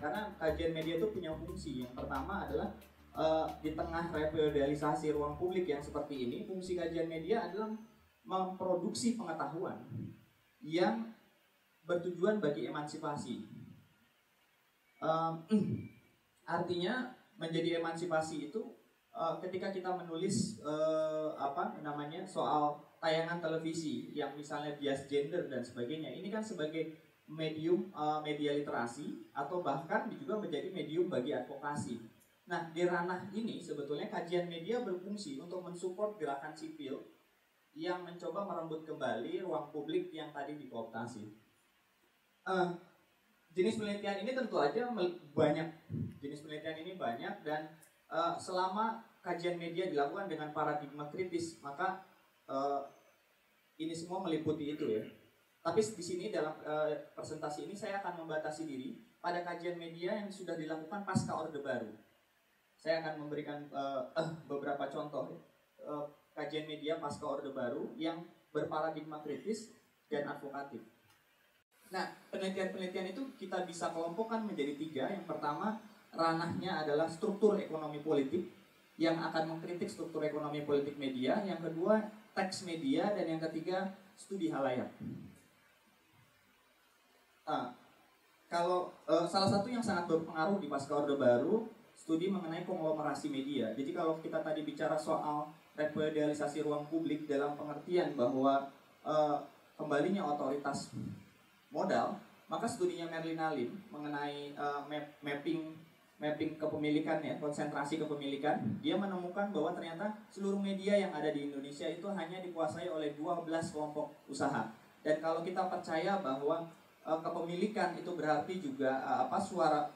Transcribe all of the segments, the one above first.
Karena kajian media itu punya fungsi. Yang pertama adalah eh, di tengah refeudalisasi ruang publik yang seperti ini fungsi kajian media adalah memproduksi pengetahuan yang bertujuan bagi emansipasi. Em, artinya menjadi emansipasi itu eh, ketika kita menulis eh, apa namanya soal tayangan televisi yang misalnya bias gender dan sebagainya ini kan sebagai medium eh, media literasi atau bahkan juga menjadi medium bagi advokasi. Nah di ranah ini sebetulnya kajian media berfungsi untuk mensupport gerakan sipil yang mencoba merembut kembali ruang publik yang tadi dikooptasi. Eh, jenis penelitian ini tentu aja banyak jenis penelitian ini banyak dan eh, selama kajian media dilakukan dengan paradigma kritis maka eh, ini semua meliputi itu ya tapi di sini dalam eh, presentasi ini saya akan membatasi diri pada kajian media yang sudah dilakukan pasca orde baru saya akan memberikan eh, eh, beberapa contoh. Eh, kajian media pasca orde baru yang berparadigma kritis dan advokatif Nah, penelitian-penelitian itu kita bisa kelompokkan menjadi tiga. Yang pertama, ranahnya adalah struktur ekonomi politik yang akan mengkritik struktur ekonomi politik media. Yang kedua, teks media. Dan yang ketiga, studi halayak. Ah, kalau eh, salah satu yang sangat berpengaruh di pasca orde baru, studi mengenai konglomerasi media. Jadi kalau kita tadi bicara soal refeudalisasi ruang publik dalam pengertian bahwa eh, kembalinya otoritas modal, maka studinya Merlina Lim mengenai uh, map, mapping mapping kepemilikan ya, konsentrasi kepemilikan, dia menemukan bahwa ternyata seluruh media yang ada di Indonesia itu hanya dikuasai oleh 12 kelompok usaha. Dan kalau kita percaya bahwa uh, kepemilikan itu berarti juga uh, apa suara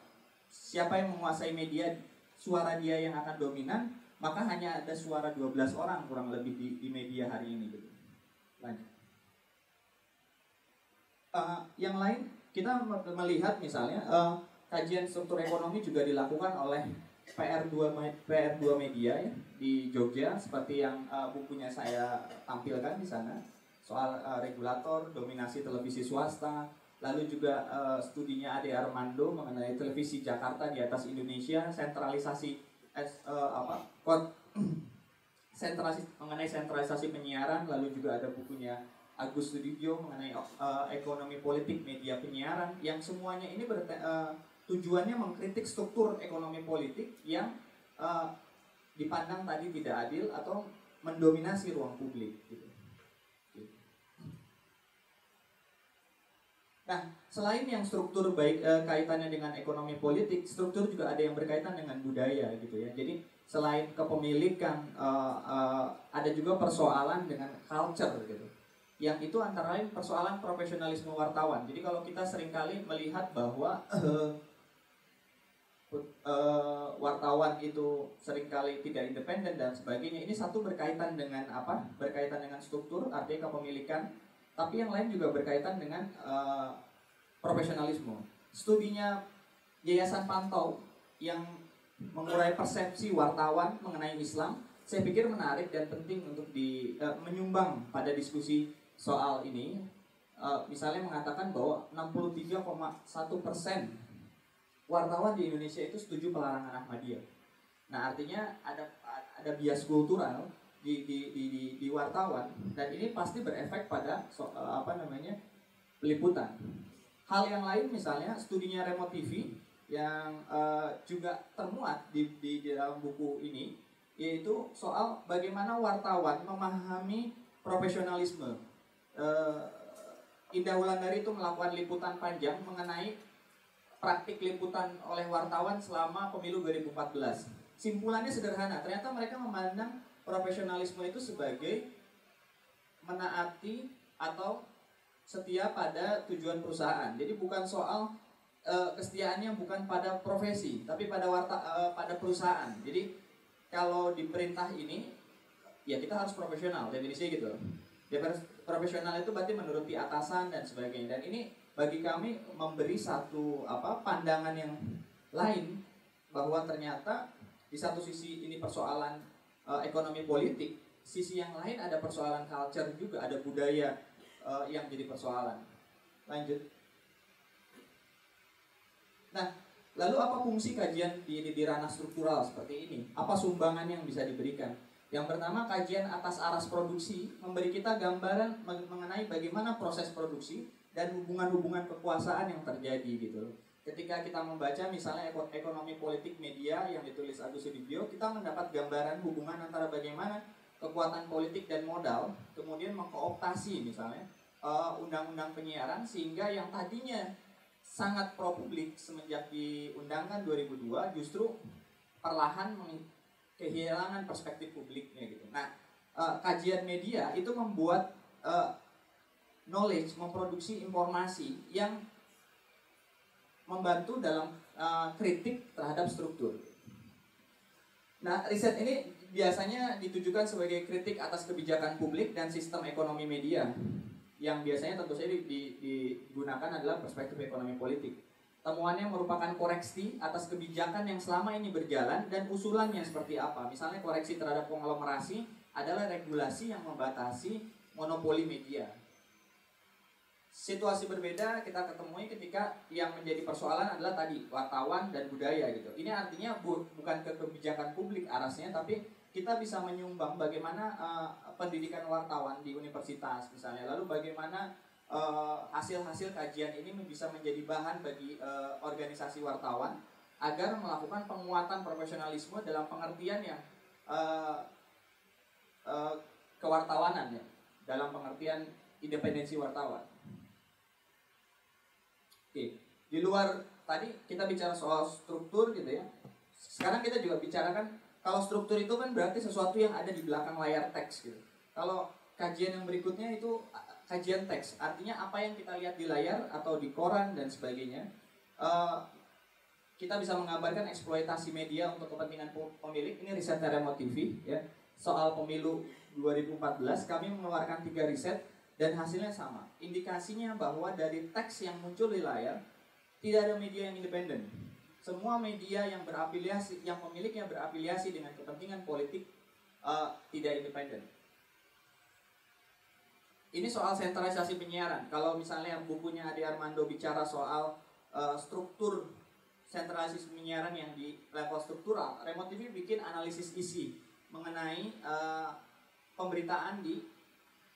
siapa yang menguasai media, suara dia yang akan dominan, maka hanya ada suara 12 orang kurang lebih di, di media hari ini gitu. Lanjut. Uh, yang lain kita me- melihat misalnya uh, kajian struktur ekonomi juga dilakukan oleh PR2 me- PR2 Media ya, di Jogja seperti yang uh, bukunya saya tampilkan di sana soal uh, regulator dominasi televisi swasta lalu juga uh, studinya Ade Armando mengenai televisi Jakarta di atas Indonesia sentralisasi es- uh, apa kot sentralisasi mengenai sentralisasi penyiaran lalu juga ada bukunya Agus Sudibyo mengenai uh, ekonomi politik media penyiaran yang semuanya ini berte- uh, tujuannya mengkritik struktur ekonomi politik yang uh, dipandang tadi tidak adil atau mendominasi ruang publik. Gitu. Nah, selain yang struktur baik eh, kaitannya dengan ekonomi politik, struktur juga ada yang berkaitan dengan budaya gitu ya. Jadi selain kepemilikan, eh, eh, ada juga persoalan dengan culture gitu. Yang itu antara lain persoalan profesionalisme wartawan. Jadi kalau kita sering kali melihat bahwa eh, wartawan itu sering kali tidak independen dan sebagainya. Ini satu berkaitan dengan apa? Berkaitan dengan struktur, artinya kepemilikan. Tapi yang lain juga berkaitan dengan eh, profesionalisme. Studinya Yayasan Pantau yang mengurai persepsi wartawan mengenai Islam, saya pikir menarik dan penting untuk di eh, menyumbang pada diskusi soal ini. Eh, misalnya mengatakan bahwa 63,1 persen wartawan di Indonesia itu setuju pelarangan Ahmadiyah. Nah artinya ada ada bias kultural di di, di, di, di wartawan dan ini pasti berefek pada so, eh, apa namanya peliputan. Hal yang lain misalnya studinya remote TV yang eh, juga termuat di, di di dalam buku ini yaitu soal bagaimana wartawan memahami profesionalisme. Eh, Indah Wulandari itu melakukan liputan panjang mengenai praktik liputan oleh wartawan selama pemilu 2014. Simpulannya sederhana, ternyata mereka memandang profesionalisme itu sebagai menaati atau setia pada tujuan perusahaan. Jadi bukan soal uh, kesetiaannya bukan pada profesi, tapi pada warta, uh, pada perusahaan. Jadi kalau di perintah ini ya kita harus profesional definisinya gitu. Ya profesional itu berarti menuruti atasan dan sebagainya. Dan ini bagi kami memberi satu apa pandangan yang lain bahwa ternyata di satu sisi ini persoalan uh, ekonomi politik, sisi yang lain ada persoalan culture juga, ada budaya uh, yang jadi persoalan. Lanjut. Nah, lalu apa fungsi kajian di, di, di ranah struktural seperti ini? Apa sumbangan yang bisa diberikan? Yang pertama, kajian atas aras produksi memberi kita gambaran mengenai bagaimana proses produksi dan hubungan-hubungan kekuasaan yang terjadi gitu Ketika kita membaca misalnya ekonomi politik media yang ditulis Agus Sudibyo, kita mendapat gambaran hubungan antara bagaimana kekuatan politik dan modal kemudian mengkooptasi misalnya eh, undang-undang uh, penyiaran sehingga yang tadinya sangat pro publik semenjak diundangkan 2002 justru perlahan kehilangan perspektif publiknya gitu. Nah, uh, kajian media itu membuat uh, knowledge, memproduksi informasi yang membantu dalam uh, kritik terhadap struktur. Nah, riset ini biasanya ditujukan sebagai kritik atas kebijakan publik dan sistem ekonomi media yang biasanya tentu saja di, di, digunakan adalah perspektif ekonomi politik. Temuannya merupakan koreksi atas kebijakan yang selama ini berjalan dan usulannya seperti apa. Misalnya koreksi terhadap konglomerasi adalah regulasi yang membatasi monopoli media situasi berbeda kita ketemui ketika yang menjadi persoalan adalah tadi wartawan dan budaya gitu. Ini artinya bu, bukan ke kebijakan publik arasnya tapi kita bisa menyumbang bagaimana uh, pendidikan wartawan di universitas misalnya. Lalu bagaimana eh, hasil-hasil uh, kajian ini bisa menjadi bahan bagi uh, organisasi wartawan agar melakukan penguatan profesionalisme dalam pengertian yang uh, uh, kewartawanan ya, dalam pengertian independensi wartawan. Oke, di luar tadi kita bicara soal struktur gitu ya. Sekarang kita juga bicarakan kalau struktur itu kan berarti sesuatu yang ada di belakang layar teks gitu. Kalau kajian yang berikutnya itu kajian teks, artinya apa yang kita lihat di layar atau di koran dan sebagainya. Uh, kita bisa menggambarkan eksploitasi media untuk kepentingan pemilik. Ini riset Remo TV ya. Soal pemilu 2014 kami mengeluarkan tiga riset dan hasilnya sama. Indikasinya bahwa dari teks yang muncul di layar tidak ada media yang independen. Semua media yang berafiliasi, yang pemiliknya berafiliasi dengan kepentingan politik uh, tidak independen. Ini soal sentralisasi penyiaran. Kalau misalnya bukunya Adi Armando bicara soal uh, struktur sentralisasi penyiaran yang di level struktural, Remote TV bikin analisis isi mengenai uh, pemberitaan di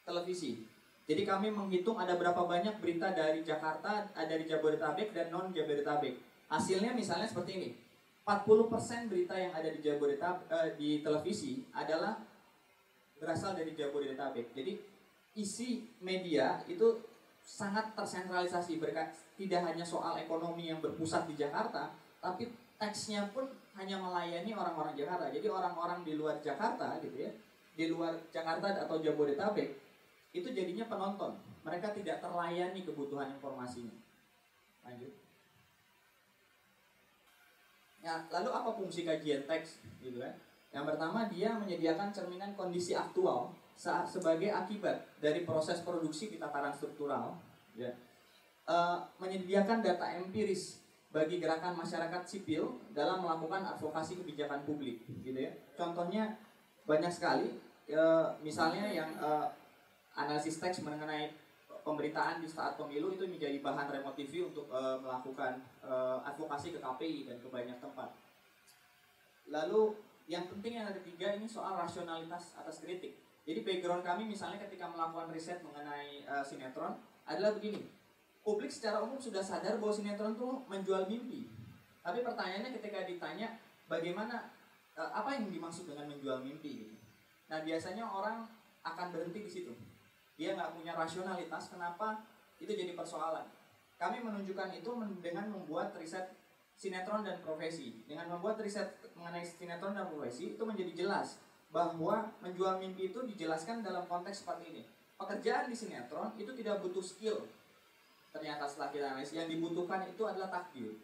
televisi jadi kami menghitung ada berapa banyak berita dari Jakarta, dari Jabodetabek dan non Jabodetabek. Hasilnya misalnya seperti ini. 40% berita yang ada di Jabodetabek eh, di televisi adalah berasal dari Jabodetabek. Jadi isi media itu sangat tersentralisasi berkat tidak hanya soal ekonomi yang berpusat di Jakarta, tapi teksnya pun hanya melayani orang-orang Jakarta. Jadi orang-orang di luar Jakarta gitu ya, di luar Jakarta atau Jabodetabek itu jadinya penonton. Mereka tidak terlayani kebutuhan informasinya. Lanjut. Ya, lalu apa fungsi kajian teks gitu kan? Yang pertama dia menyediakan cerminan kondisi aktual saat sebagai akibat dari proses produksi di tataran struktural, ya. E, menyediakan data empiris bagi gerakan masyarakat sipil dalam melakukan advokasi kebijakan publik, gitu ya. Contohnya banyak sekali, e, misalnya yang e, analisis teks mengenai pemberitaan di saat pemilu itu menjadi bahan remote TV untuk uh, melakukan uh, advokasi ke KPI dan ke banyak tempat. Lalu yang penting yang ketiga ini soal rasionalitas atas kritik. Jadi background kami misalnya ketika melakukan riset mengenai uh, sinetron adalah begini. Publik secara umum sudah sadar bahwa sinetron itu menjual mimpi. Tapi pertanyaannya ketika ditanya bagaimana apa yang dimaksud dengan menjual mimpi Nah, biasanya orang akan berhenti di situ dia nggak punya rasionalitas kenapa itu jadi persoalan. Kami menunjukkan itu dengan membuat riset sinetron dan profesi. Dengan membuat riset mengenai sinetron dan profesi itu menjadi jelas bahwa menjual mimpi itu dijelaskan dalam konteks seperti ini. Pekerjaan di sinetron itu tidak butuh skill. Ternyata setelah kita analisis yang dibutuhkan itu adalah takdir.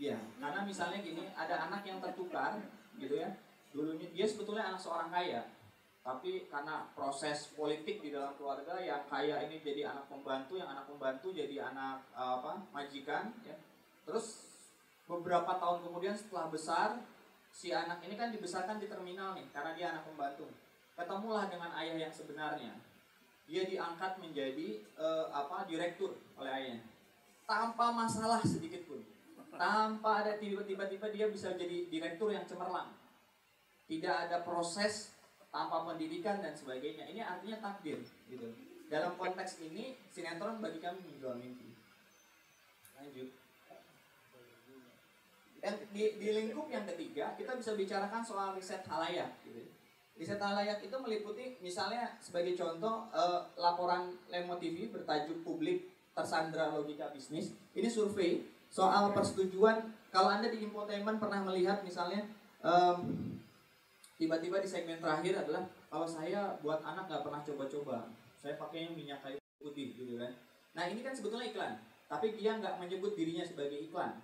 Ya, karena misalnya gini, ada anak yang tertukar gitu ya. Dulunya dia sebetulnya anak seorang kaya, tapi karena proses politik di dalam keluarga yang kaya ini jadi anak pembantu, yang anak pembantu jadi anak apa majikan, ya. Terus beberapa tahun kemudian setelah besar si anak ini kan dibesarkan di terminal nih karena dia anak pembantu. Ketemulah dengan ayah yang sebenarnya. Dia diangkat menjadi uh, apa direktur oleh ayahnya tanpa masalah sedikit pun. Tanpa ada tiba-tiba dia bisa jadi direktur yang cemerlang. Tidak ada proses tanpa pendidikan dan sebagainya. Ini artinya takdir gitu. Dalam konteks ini sinetron bagi kami menjual mimpi. Lanjut. Dan di, di lingkup yang ketiga kita bisa bicarakan soal riset halayak gitu. Riset halayak itu meliputi misalnya sebagai contoh eh, laporan Lemo TV bertajuk publik tersandra logika bisnis. Ini survei soal persetujuan kalau Anda di infotainment pernah melihat misalnya tiba-tiba di segmen terakhir adalah kalau saya buat anak nggak pernah coba-coba. Saya pakai minyak kayu putih gitu kan. Nah ini kan sebetulnya iklan tapi dia nggak menyebut dirinya sebagai iklan.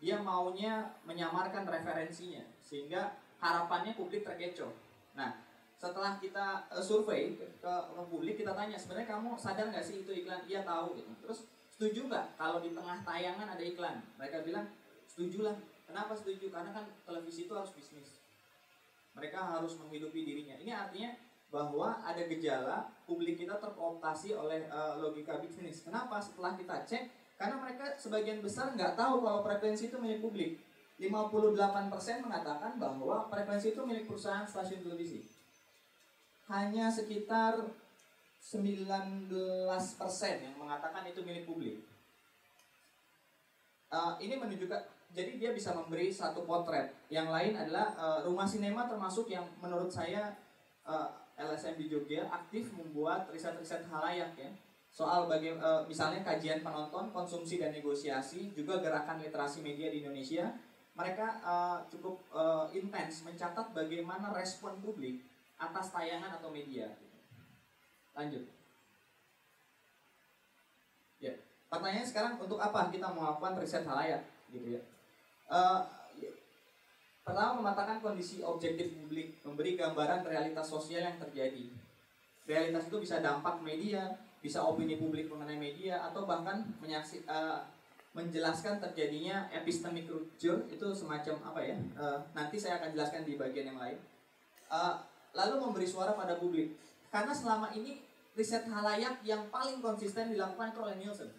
Dia maunya menyamarkan referensinya sehingga harapannya publik terkecoh. Nah setelah kita uh, survei ke, ke, publik kita tanya sebenarnya kamu sadar nggak sih itu iklan? Iya tahu gitu. Terus setuju nggak kalau di tengah tayangan ada iklan? Mereka bilang setuju lah. Kenapa setuju? Karena kan televisi itu harus bisnis mereka harus menghidupi dirinya. Ini artinya bahwa ada gejala publik kita terkooptasi oleh uh, logika bisnis. Kenapa? Setelah kita cek karena mereka sebagian besar nggak tahu kalau frekuensi itu milik publik. 58% mengatakan bahwa frekuensi itu milik perusahaan stasiun televisi. Hanya sekitar 19% yang mengatakan itu milik publik. Uh, ini menunjukkan jadi dia bisa memberi satu potret. Yang lain adalah uh, rumah sinema termasuk yang menurut saya uh, LSM di Jogja aktif membuat riset-riset halayak ya soal bagaimana uh, misalnya kajian penonton, konsumsi dan negosiasi, juga gerakan literasi media di Indonesia. Mereka uh, cukup uh, intens mencatat bagaimana respon publik atas tayangan atau media. Lanjut. Ya, pertanyaannya sekarang untuk apa kita melakukan riset halayak, gitu ya? Ya. Pertama mematakan kondisi objektif publik, memberi gambaran realitas sosial yang terjadi. Realitas itu bisa dampak media, bisa opini publik mengenai media, atau bahkan menyaksi, uh, menjelaskan terjadinya epistemic rupture itu semacam apa ya? Uh, nanti saya akan jelaskan di bagian yang lain. Uh, lalu memberi suara pada publik. Karena selama ini riset halayak yang paling konsisten dilakukan oleh Nielsen.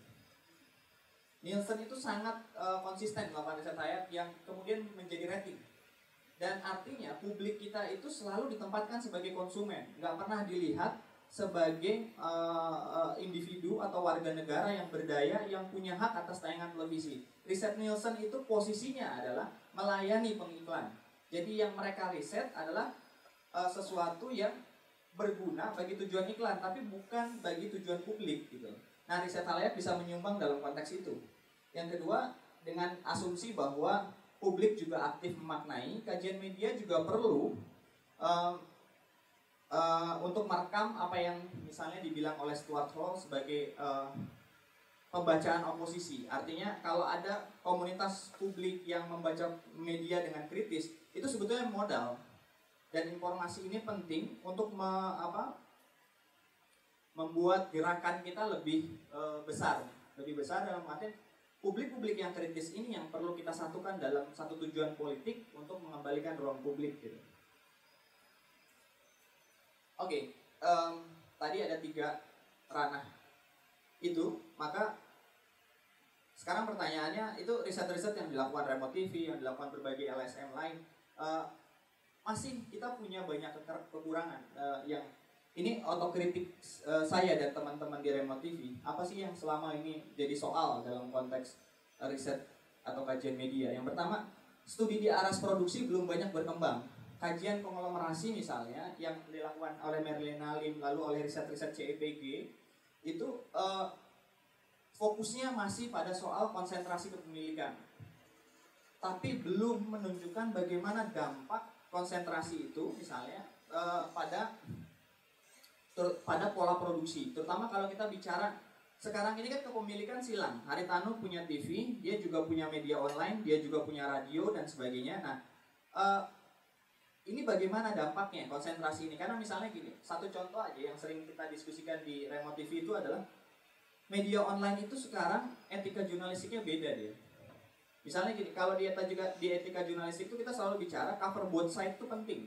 Nielsen itu sangat uh, konsisten melakukan riset halayak yang kemudian menjadi rating. Dan artinya publik kita itu selalu ditempatkan sebagai konsumen, nggak pernah dilihat sebagai uh, uh, individu atau warga negara yang berdaya yang punya hak atas tayangan televisi. Riset Nielsen itu posisinya adalah melayani pengiklan. Jadi yang mereka riset adalah uh, sesuatu yang berguna bagi tujuan iklan tapi bukan bagi tujuan publik gitu. Nah, riset halayak bisa menyumbang dalam konteks itu. Yang kedua, dengan asumsi bahwa publik juga aktif memaknai, kajian media juga perlu uh, uh, untuk merekam apa yang misalnya dibilang oleh Stuart Hall sebagai uh, pembacaan oposisi. Artinya kalau ada komunitas publik yang membaca media dengan kritis, itu sebetulnya modal dan informasi ini penting untuk me, apa, membuat gerakan kita lebih e, besar, lebih besar dalam arti publik-publik yang kritis ini yang perlu kita satukan dalam satu tujuan politik untuk mengembalikan ruang publik gitu. Oke, okay, um, tadi ada tiga ranah itu, maka sekarang pertanyaannya itu riset-riset yang dilakukan Remote TV, yang dilakukan berbagai LSM lain, uh, masih kita punya banyak kekurangan uh, yang ini otokritik uh, saya dan teman-teman di Remote TV apa sih yang selama ini jadi soal dalam konteks uh, riset atau kajian media yang pertama studi di aras produksi belum banyak berkembang kajian konglomerasi misalnya yang dilakukan oleh Merlin Lim lalu oleh riset-riset CEPG itu uh, fokusnya masih pada soal konsentrasi kepemilikan. Tapi belum menunjukkan bagaimana dampak konsentrasi itu misalnya eh, pada pada pola produksi. Terutama kalau kita bicara sekarang ini kan kepemilikan silang. Haritanu punya TV, dia juga punya media online, dia juga punya radio dan sebagainya. Nah, eh, ini bagaimana dampaknya konsentrasi ini? Karena misalnya gini, satu contoh aja yang sering kita diskusikan di remote TV itu adalah media online itu sekarang etika jurnalistiknya beda dia. Misalnya gini, kalau di etika juga di etika jurnalistik itu kita selalu bicara cover both side itu penting.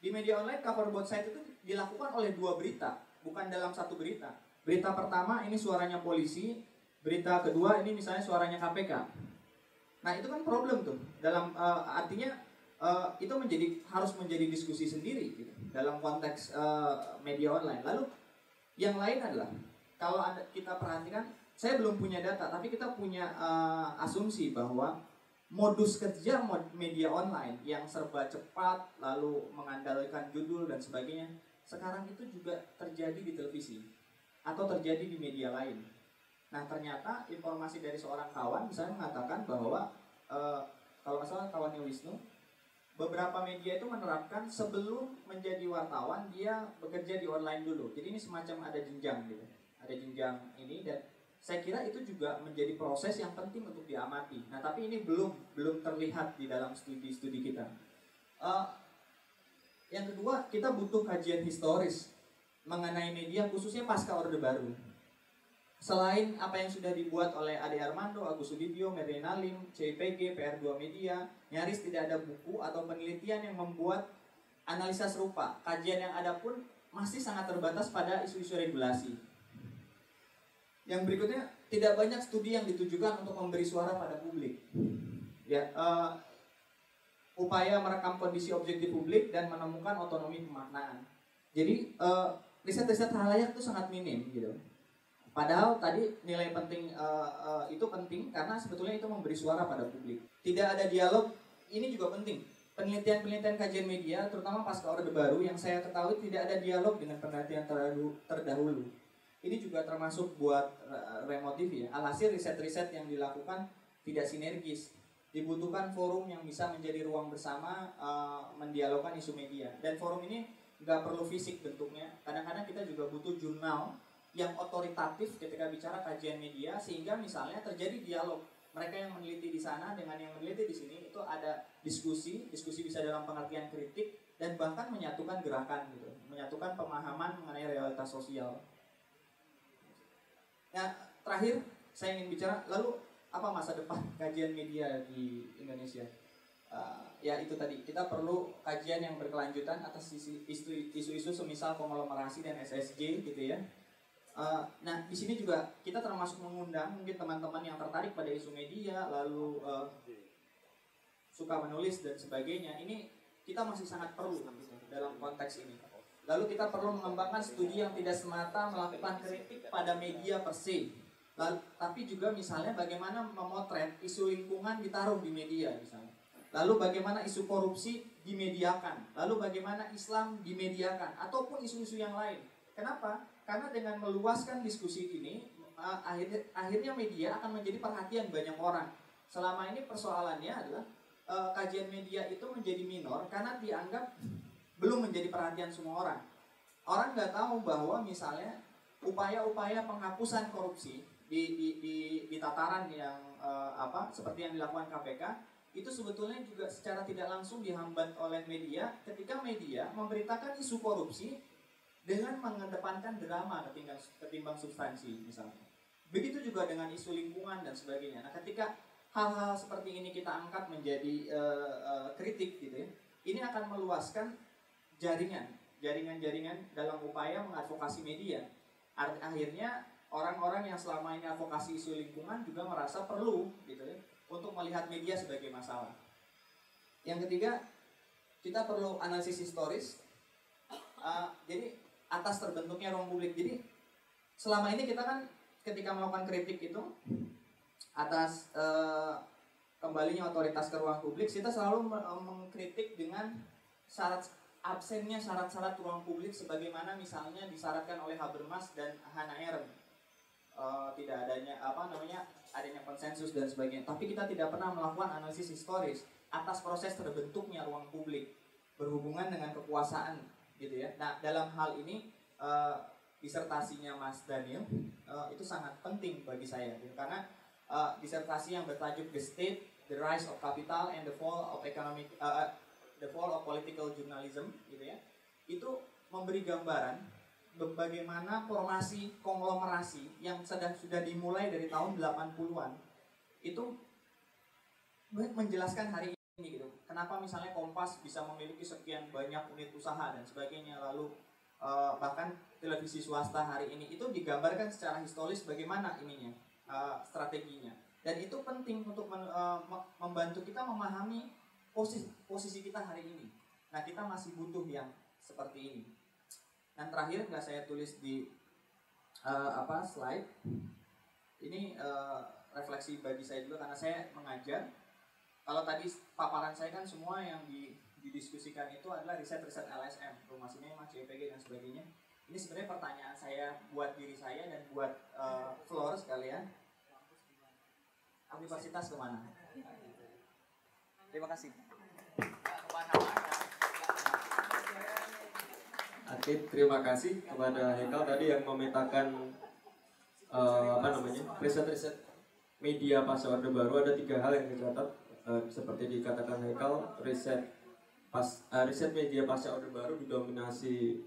Di media online cover both side itu dilakukan oleh dua berita, bukan dalam satu berita. Berita pertama ini suaranya polisi, berita kedua ini misalnya suaranya KPK. Nah itu kan problem tuh. Dalam uh, artinya uh, itu menjadi harus menjadi diskusi sendiri gitu, dalam konteks uh, media online. Lalu yang lain adalah kalau anda, kita perhatikan, saya belum punya data, tapi kita punya uh, asumsi bahwa modus kerja media online yang serba cepat, lalu mengandalkan judul dan sebagainya, sekarang itu juga terjadi di televisi atau terjadi di media lain. Nah ternyata informasi dari seorang kawan misalnya mengatakan bahwa uh, kalau nggak salah kawannya Wisnu, beberapa media itu menerapkan sebelum menjadi wartawan dia bekerja di online dulu. Jadi ini semacam ada jenjang gitu ada jenjang ini dan saya kira itu juga menjadi proses yang penting untuk diamati. Nah, tapi ini belum belum terlihat di dalam studi-studi kita. Uh, yang kedua, kita butuh kajian historis mengenai media khususnya pasca Orde Baru. Selain apa yang sudah dibuat oleh Ade Armando, Agus Sudibyo, Medina Lim, CPG, PR2 Media, nyaris tidak ada buku atau penelitian yang membuat analisa serupa. Kajian yang ada pun masih sangat terbatas pada isu-isu regulasi. Yang berikutnya tidak banyak studi yang ditujukan untuk memberi suara pada publik. Ya, uh, upaya merekam kondisi objektif publik dan menemukan otonomi pemaknaan. Jadi uh, riset-riset halayak itu sangat minim gitu. Padahal tadi nilai penting uh, uh, itu penting karena sebetulnya itu memberi suara pada publik. Tidak ada dialog ini juga penting. Penelitian-penelitian kajian media, terutama pasca Orde Baru, yang saya ketahui tidak ada dialog dengan penelitian terdahulu ini juga termasuk buat remote TV ya. Alhasil riset-riset yang dilakukan tidak sinergis. Dibutuhkan forum yang bisa menjadi ruang bersama uh, mendialogkan isu media. Dan forum ini nggak perlu fisik bentuknya. Kadang-kadang kita juga butuh jurnal yang otoritatif ketika bicara kajian media sehingga misalnya terjadi dialog mereka yang meneliti di sana dengan yang meneliti di sini itu ada diskusi diskusi bisa dalam pengertian kritik dan bahkan menyatukan gerakan gitu menyatukan pemahaman mengenai realitas sosial Nah, terakhir saya ingin bicara lalu apa masa depan kajian media di Indonesia? Uh, ya itu tadi kita perlu kajian yang berkelanjutan atas isu-isu semisal konglomerasi dan SSG gitu ya. Uh, nah di sini juga kita termasuk mengundang mungkin teman-teman yang tertarik pada isu media lalu uh, suka menulis dan sebagainya. Ini kita masih sangat perlu dalam konteks ini. Lalu kita perlu mengembangkan studi yang tidak semata melakukan kritik pada media per se. Lalu, tapi juga misalnya bagaimana memotret isu lingkungan ditaruh di media misalnya. Lalu bagaimana isu korupsi dimediakan. Lalu bagaimana Islam dimediakan. Ataupun isu-isu yang lain. Kenapa? Karena dengan meluaskan diskusi ini, uh, akhirnya media akan menjadi perhatian banyak orang. Selama ini persoalannya adalah uh, kajian media itu menjadi minor karena dianggap belum menjadi perhatian semua orang. Orang nggak tahu bahwa misalnya upaya-upaya penghapusan korupsi di, di, di, di tataran yang uh, apa seperti yang dilakukan KPK itu sebetulnya juga secara tidak langsung dihambat oleh media ketika media memberitakan isu korupsi dengan mengedepankan drama ketimbang, ketimbang substansi misalnya. Begitu juga dengan isu lingkungan dan sebagainya. Nah, ketika hal-hal seperti ini kita angkat menjadi uh, uh, kritik gitu ya, ini akan meluaskan jaringan, jaringan-jaringan dalam upaya mengadvokasi media. Akhirnya orang-orang yang selama ini advokasi isu lingkungan juga merasa perlu gitu ya untuk melihat media sebagai masalah. Yang ketiga, kita perlu analisis historis. Uh, jadi atas terbentuknya ruang publik. Jadi selama ini kita kan ketika melakukan kritik itu atas uh, kembalinya otoritas ke ruang publik, kita selalu mengkritik dengan syarat absennya syarat-syarat ruang publik sebagaimana misalnya disyaratkan oleh Habermas dan Hannah Arendt. Uh, tidak adanya apa namanya adanya konsensus dan sebagainya. Tapi kita tidak pernah melakukan analisis historis atas proses terbentuknya ruang publik berhubungan dengan kekuasaan gitu ya. Nah dalam hal ini uh, disertasinya Mas Daniel uh, itu sangat penting bagi saya gitu. karena uh, disertasi yang bertajuk The State, The Rise of Capital and the Fall of Economic uh, The Fall of Political Journalism gitu ya. Itu memberi gambaran bagaimana formasi konglomerasi yang sudah sudah dimulai dari tahun 80-an itu menjelaskan hari ini gitu. Kenapa misalnya Kompas bisa memiliki sekian banyak unit usaha dan sebagainya lalu uh, bahkan televisi swasta hari ini itu digambarkan secara historis bagaimana ininya uh, strateginya dan itu penting untuk men, uh, membantu kita memahami posisi posisi kita hari ini. Nah kita masih butuh yang seperti ini. Dan terakhir nggak saya tulis di uh, apa slide. Ini uh, refleksi bagi saya juga karena saya mengajar. Kalau tadi paparan saya kan semua yang di, didiskusikan itu adalah riset-riset LSM, rumah sini mas JPG dan sebagainya. Ini sebenarnya pertanyaan saya buat diri saya dan buat uh, floor sekalian. Universitas ke mana? Terima kasih. Akib, terima kasih kepada Hekal tadi yang memetakan uh, apa namanya riset-riset media pasca Orde Baru ada tiga hal yang dicatat uh, seperti dikatakan Hekal riset pas uh, riset media pasca Orde Baru didominasi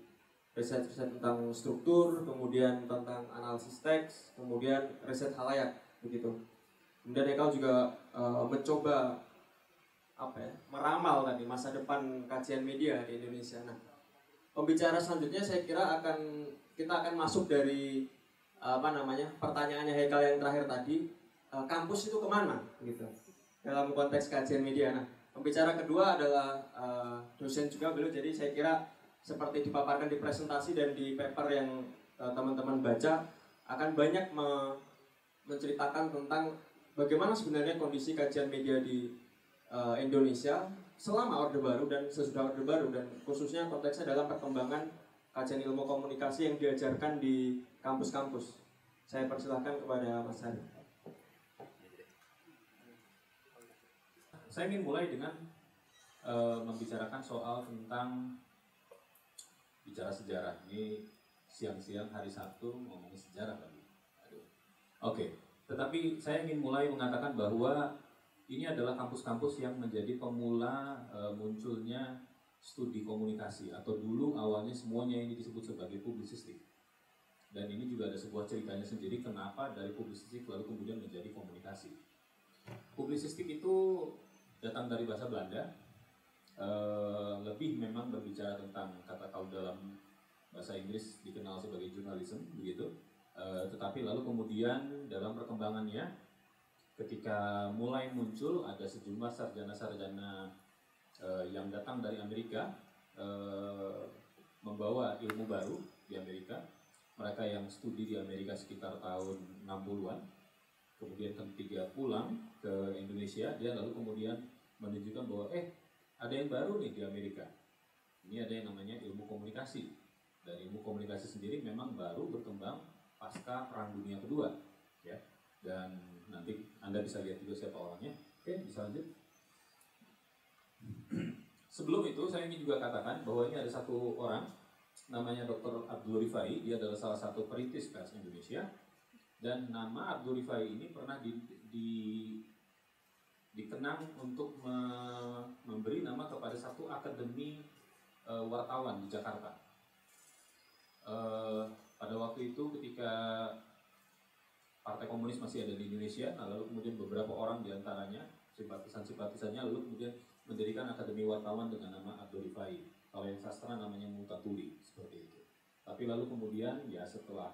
riset-riset tentang struktur, kemudian tentang analisis teks, kemudian riset halayak begitu. Kemudian Hekal juga uh, mencoba apa ya meramal tadi masa depan kajian media di Indonesia. Nah, pembicara selanjutnya saya kira akan kita akan masuk dari apa namanya pertanyaannya Hekal yang terakhir tadi eh, kampus itu ke mana? Gitu. Dalam konteks kajian media. Nah pembicara kedua adalah uh, dosen juga beliau. Jadi saya kira seperti dipaparkan di presentasi dan di paper yang uh, teman-teman baca akan banyak me menceritakan tentang bagaimana sebenarnya kondisi kajian media di Indonesia selama Orde Baru dan sesudah Orde Baru dan khususnya konteksnya dalam perkembangan kajian ilmu komunikasi yang diajarkan di kampus-kampus. Saya persilahkan kepada Mas Hari. Saya ingin mulai dengan uh, membicarakan soal tentang bicara sejarah. Ini siang-siang hari Sabtu ngomongin sejarah lagi. Oke, okay. tetapi saya ingin mulai mengatakan bahwa ini adalah kampus-kampus yang menjadi pemula e, munculnya studi komunikasi atau dulu awalnya semuanya ini disebut sebagai publisistik. Dan ini juga ada sebuah ceritanya sendiri kenapa dari publisistik lalu kemudian menjadi komunikasi. Publisistik itu datang dari bahasa Belanda, e, lebih memang berbicara tentang kata kalau dalam bahasa Inggris dikenal sebagai journalism begitu. E, tetapi lalu kemudian dalam perkembangannya ketika mulai muncul ada sejumlah sarjana-sarjana uh, yang datang dari Amerika uh, membawa ilmu baru di Amerika. Mereka yang studi di Amerika sekitar tahun 60-an, kemudian ketika pulang ke Indonesia, dia lalu kemudian menunjukkan bahwa eh ada yang baru nih di Amerika. Ini ada yang namanya ilmu komunikasi. Dan ilmu komunikasi sendiri memang baru berkembang pasca Perang Dunia Kedua, ya. Dan nanti Anda bisa lihat juga siapa orangnya. Oke, bisa lanjut. Sebelum itu saya ingin juga katakan bahwa ini ada satu orang namanya Dr. Abdul Rifai, dia adalah salah satu perintis pers Indonesia dan nama Abdul Rifai ini pernah di, di dikenang untuk me, memberi nama kepada satu akademi e, wartawan di Jakarta. E, pada waktu itu ketika Partai Komunis masih ada di Indonesia, nah lalu kemudian beberapa orang di antaranya simpatisan-simpatisannya lalu kemudian mendirikan Akademi Wartawan dengan nama Abdul Rifai. Kalau yang sastra namanya Mutatuli, seperti itu. Tapi lalu kemudian ya setelah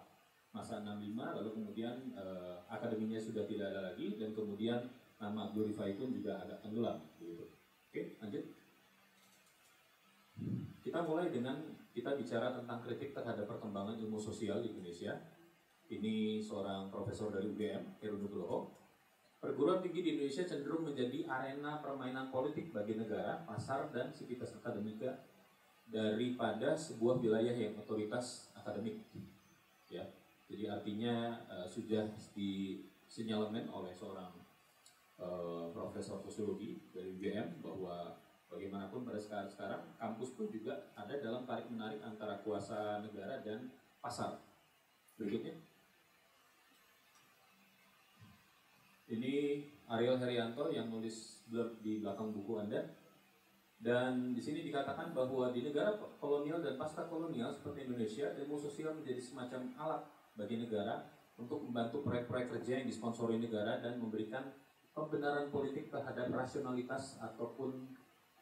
masa 65 lalu kemudian eh, akademinya sudah tidak ada lagi dan kemudian nama Rifai pun juga agak tenggelam begitu. Oke, lanjut. Kita mulai dengan kita bicara tentang kritik terhadap perkembangan ilmu sosial di Indonesia ini seorang profesor dari UGM, Heru Nugroho. Perguruan tinggi di Indonesia cenderung menjadi arena permainan politik bagi negara, pasar, dan sivitas akademika daripada sebuah wilayah yang otoritas akademik. Ya, Jadi artinya uh, sudah disenyalemen oleh seorang uh, profesor sosiologi dari UGM bahwa bagaimanapun pada sekarang, sekarang kampus pun juga ada dalam tarik menarik antara kuasa negara dan pasar. Berikutnya. Ini Ariel Herianto yang nulis blurb di belakang buku Anda. Dan di sini dikatakan bahwa di negara kolonial dan pasca kolonial seperti Indonesia, ilmu sosial menjadi semacam alat bagi negara untuk membantu proyek-proyek kerja yang disponsori negara dan memberikan pembenaran politik terhadap rasionalitas ataupun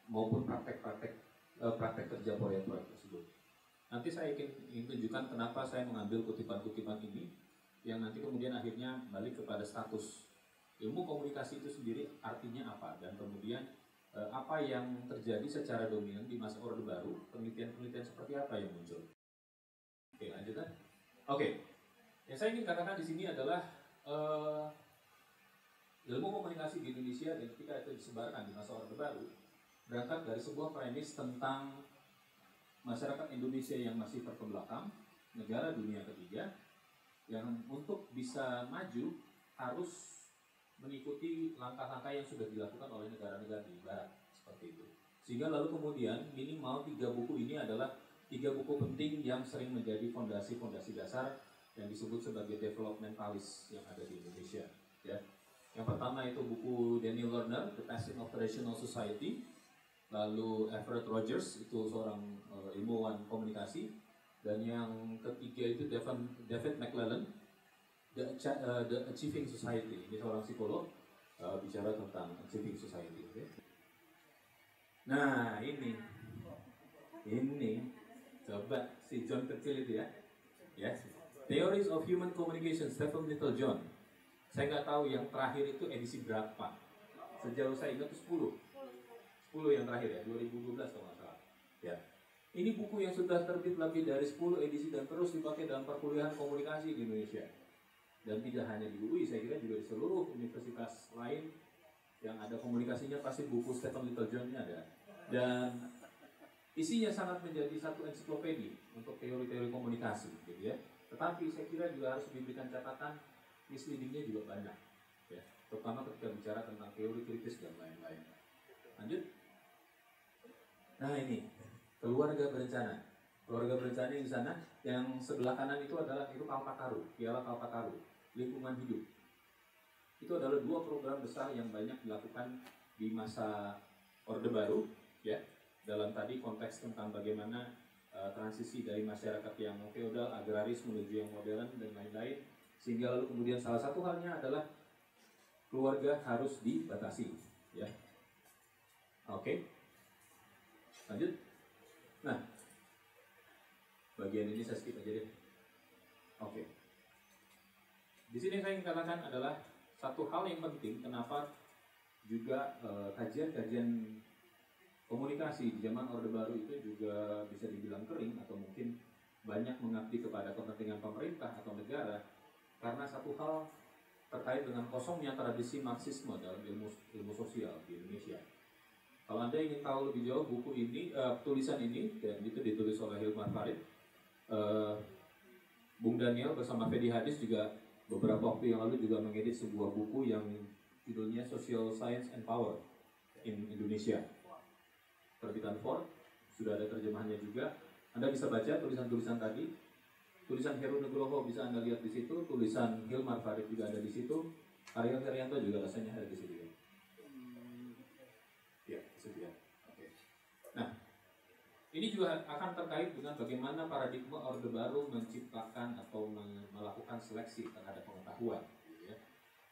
maupun praktek-praktek eh, praktek kerja proyek-proyek tersebut. Nanti saya ingin, ingin tunjukkan kenapa saya mengambil kutipan-kutipan ini yang nanti kemudian akhirnya balik kepada status ilmu komunikasi itu sendiri artinya apa? Dan kemudian eh, apa yang terjadi secara dominan di masa Orde Baru? Penelitian-penelitian seperti apa yang muncul? Oke lanjutkan oke yang saya ingin katakan di sini adalah eh, ilmu komunikasi di Indonesia dan ketika itu disebarkan di masa Orde Baru berangkat dari sebuah premis tentang masyarakat Indonesia yang masih terbelakang negara dunia ketiga yang untuk bisa maju harus mengikuti langkah-langkah yang sudah dilakukan oleh negara-negara di barat seperti itu. Sehingga lalu kemudian minimal tiga buku ini adalah tiga buku penting yang sering menjadi fondasi-fondasi dasar yang disebut sebagai developmentalis yang ada di Indonesia. Ya. Yang pertama itu buku Daniel Lerner, The Passing of Traditional Society. Lalu Everett Rogers, itu seorang uh, ilmuwan komunikasi. Dan yang ketiga itu David McClellan, The, uh, the Achieving Society. Ini seorang psikolog uh, bicara tentang Achieving Society. Okay? Nah ini, ini coba si John kecil itu ya, yes. Theories of Human Communication, Stephen Little John. Saya nggak tahu yang terakhir itu edisi berapa. Sejauh saya ingat itu 10. 10 yang terakhir ya, 2012 kalau nggak salah. Ya. Ini buku yang sudah terbit lebih dari 10 edisi dan terus dipakai dalam perkuliahan komunikasi di Indonesia dan tidak hanya di UI, saya kira juga di seluruh universitas lain yang ada komunikasinya pasti buku Stephen Little John ini ada. Dan isinya sangat menjadi satu ensiklopedi untuk teori-teori komunikasi gitu ya. Tetapi saya kira juga harus diberikan catatan misleadingnya juga banyak ya. Terutama ketika bicara tentang teori kritis dan lain-lain. Lanjut. Nah ini. Keluarga berencana. Keluarga berencana di sana yang sebelah kanan itu adalah itu Kalpataru piala Kalpataru lingkungan hidup. Itu adalah dua program besar yang banyak dilakukan di masa Orde Baru, ya. Dalam tadi konteks tentang bagaimana uh, transisi dari masyarakat yang feodal, agraris menuju yang modern dan lain-lain, sehingga lalu kemudian salah satu halnya adalah keluarga harus dibatasi, ya. Oke. Okay. Lanjut. Nah, bagian ini saya skip aja deh. Di sini saya ingin katakan adalah satu hal yang penting kenapa juga eh, kajian-kajian komunikasi di zaman Orde Baru itu juga bisa dibilang kering atau mungkin banyak mengabdi kepada kepentingan pemerintah atau negara karena satu hal terkait dengan kosongnya tradisi Marxisme dalam ilmu ilmu sosial di Indonesia. Kalau anda ingin tahu lebih jauh buku ini, uh, tulisan ini dan itu ditulis oleh Hilmar Farid, uh, Bung Daniel bersama Fedi Hadis juga beberapa waktu yang lalu juga mengedit sebuah buku yang judulnya Social Science and Power in Indonesia. Terbitan Ford, sudah ada terjemahannya juga. Anda bisa baca tulisan-tulisan tadi. Tulisan Heru Nugroho bisa Anda lihat di situ, tulisan Hilmar Farid juga ada di situ. Ariel Herianto juga rasanya ada di situ. Ya, sedia. Ini juga akan terkait dengan bagaimana paradigma Orde Baru menciptakan atau melakukan seleksi terhadap pengetahuan. Ya.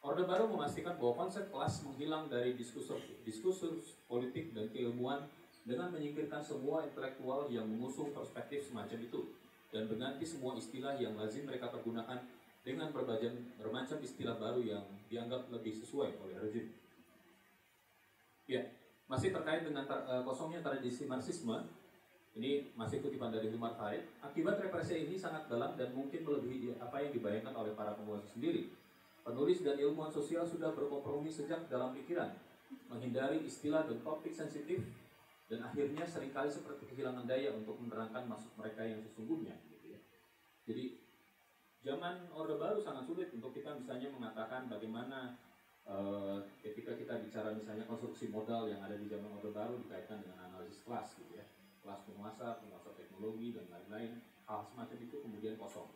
Orde Baru memastikan bahwa konsep kelas menghilang dari diskursus, diskursus politik dan keilmuan dengan menyingkirkan semua intelektual yang mengusung perspektif semacam itu dan mengganti semua istilah yang lazim mereka pergunakan dengan berbagai bermacam istilah baru yang dianggap lebih sesuai oleh rezim. Ya, masih terkait dengan uh, kosongnya tradisi Marxisme, ini masih kutipan dari Umar Farid. Akibat represi ini sangat dalam dan mungkin melebihi apa yang dibayangkan oleh para penguasa sendiri. Penulis dan ilmuwan sosial sudah berkompromi sejak dalam pikiran, menghindari istilah dan topik sensitif, dan akhirnya sering kali seperti kehilangan daya untuk menerangkan maksud mereka yang sesungguhnya. Gitu ya. Jadi zaman Orde Baru sangat sulit untuk kita misalnya mengatakan bagaimana eh, ketika kita bicara misalnya konstruksi modal yang ada di zaman Orde Baru dikaitkan dengan analisis kelas gitu ya kelas penguasa, penguasa teknologi dan lain-lain hal semacam itu kemudian kosong.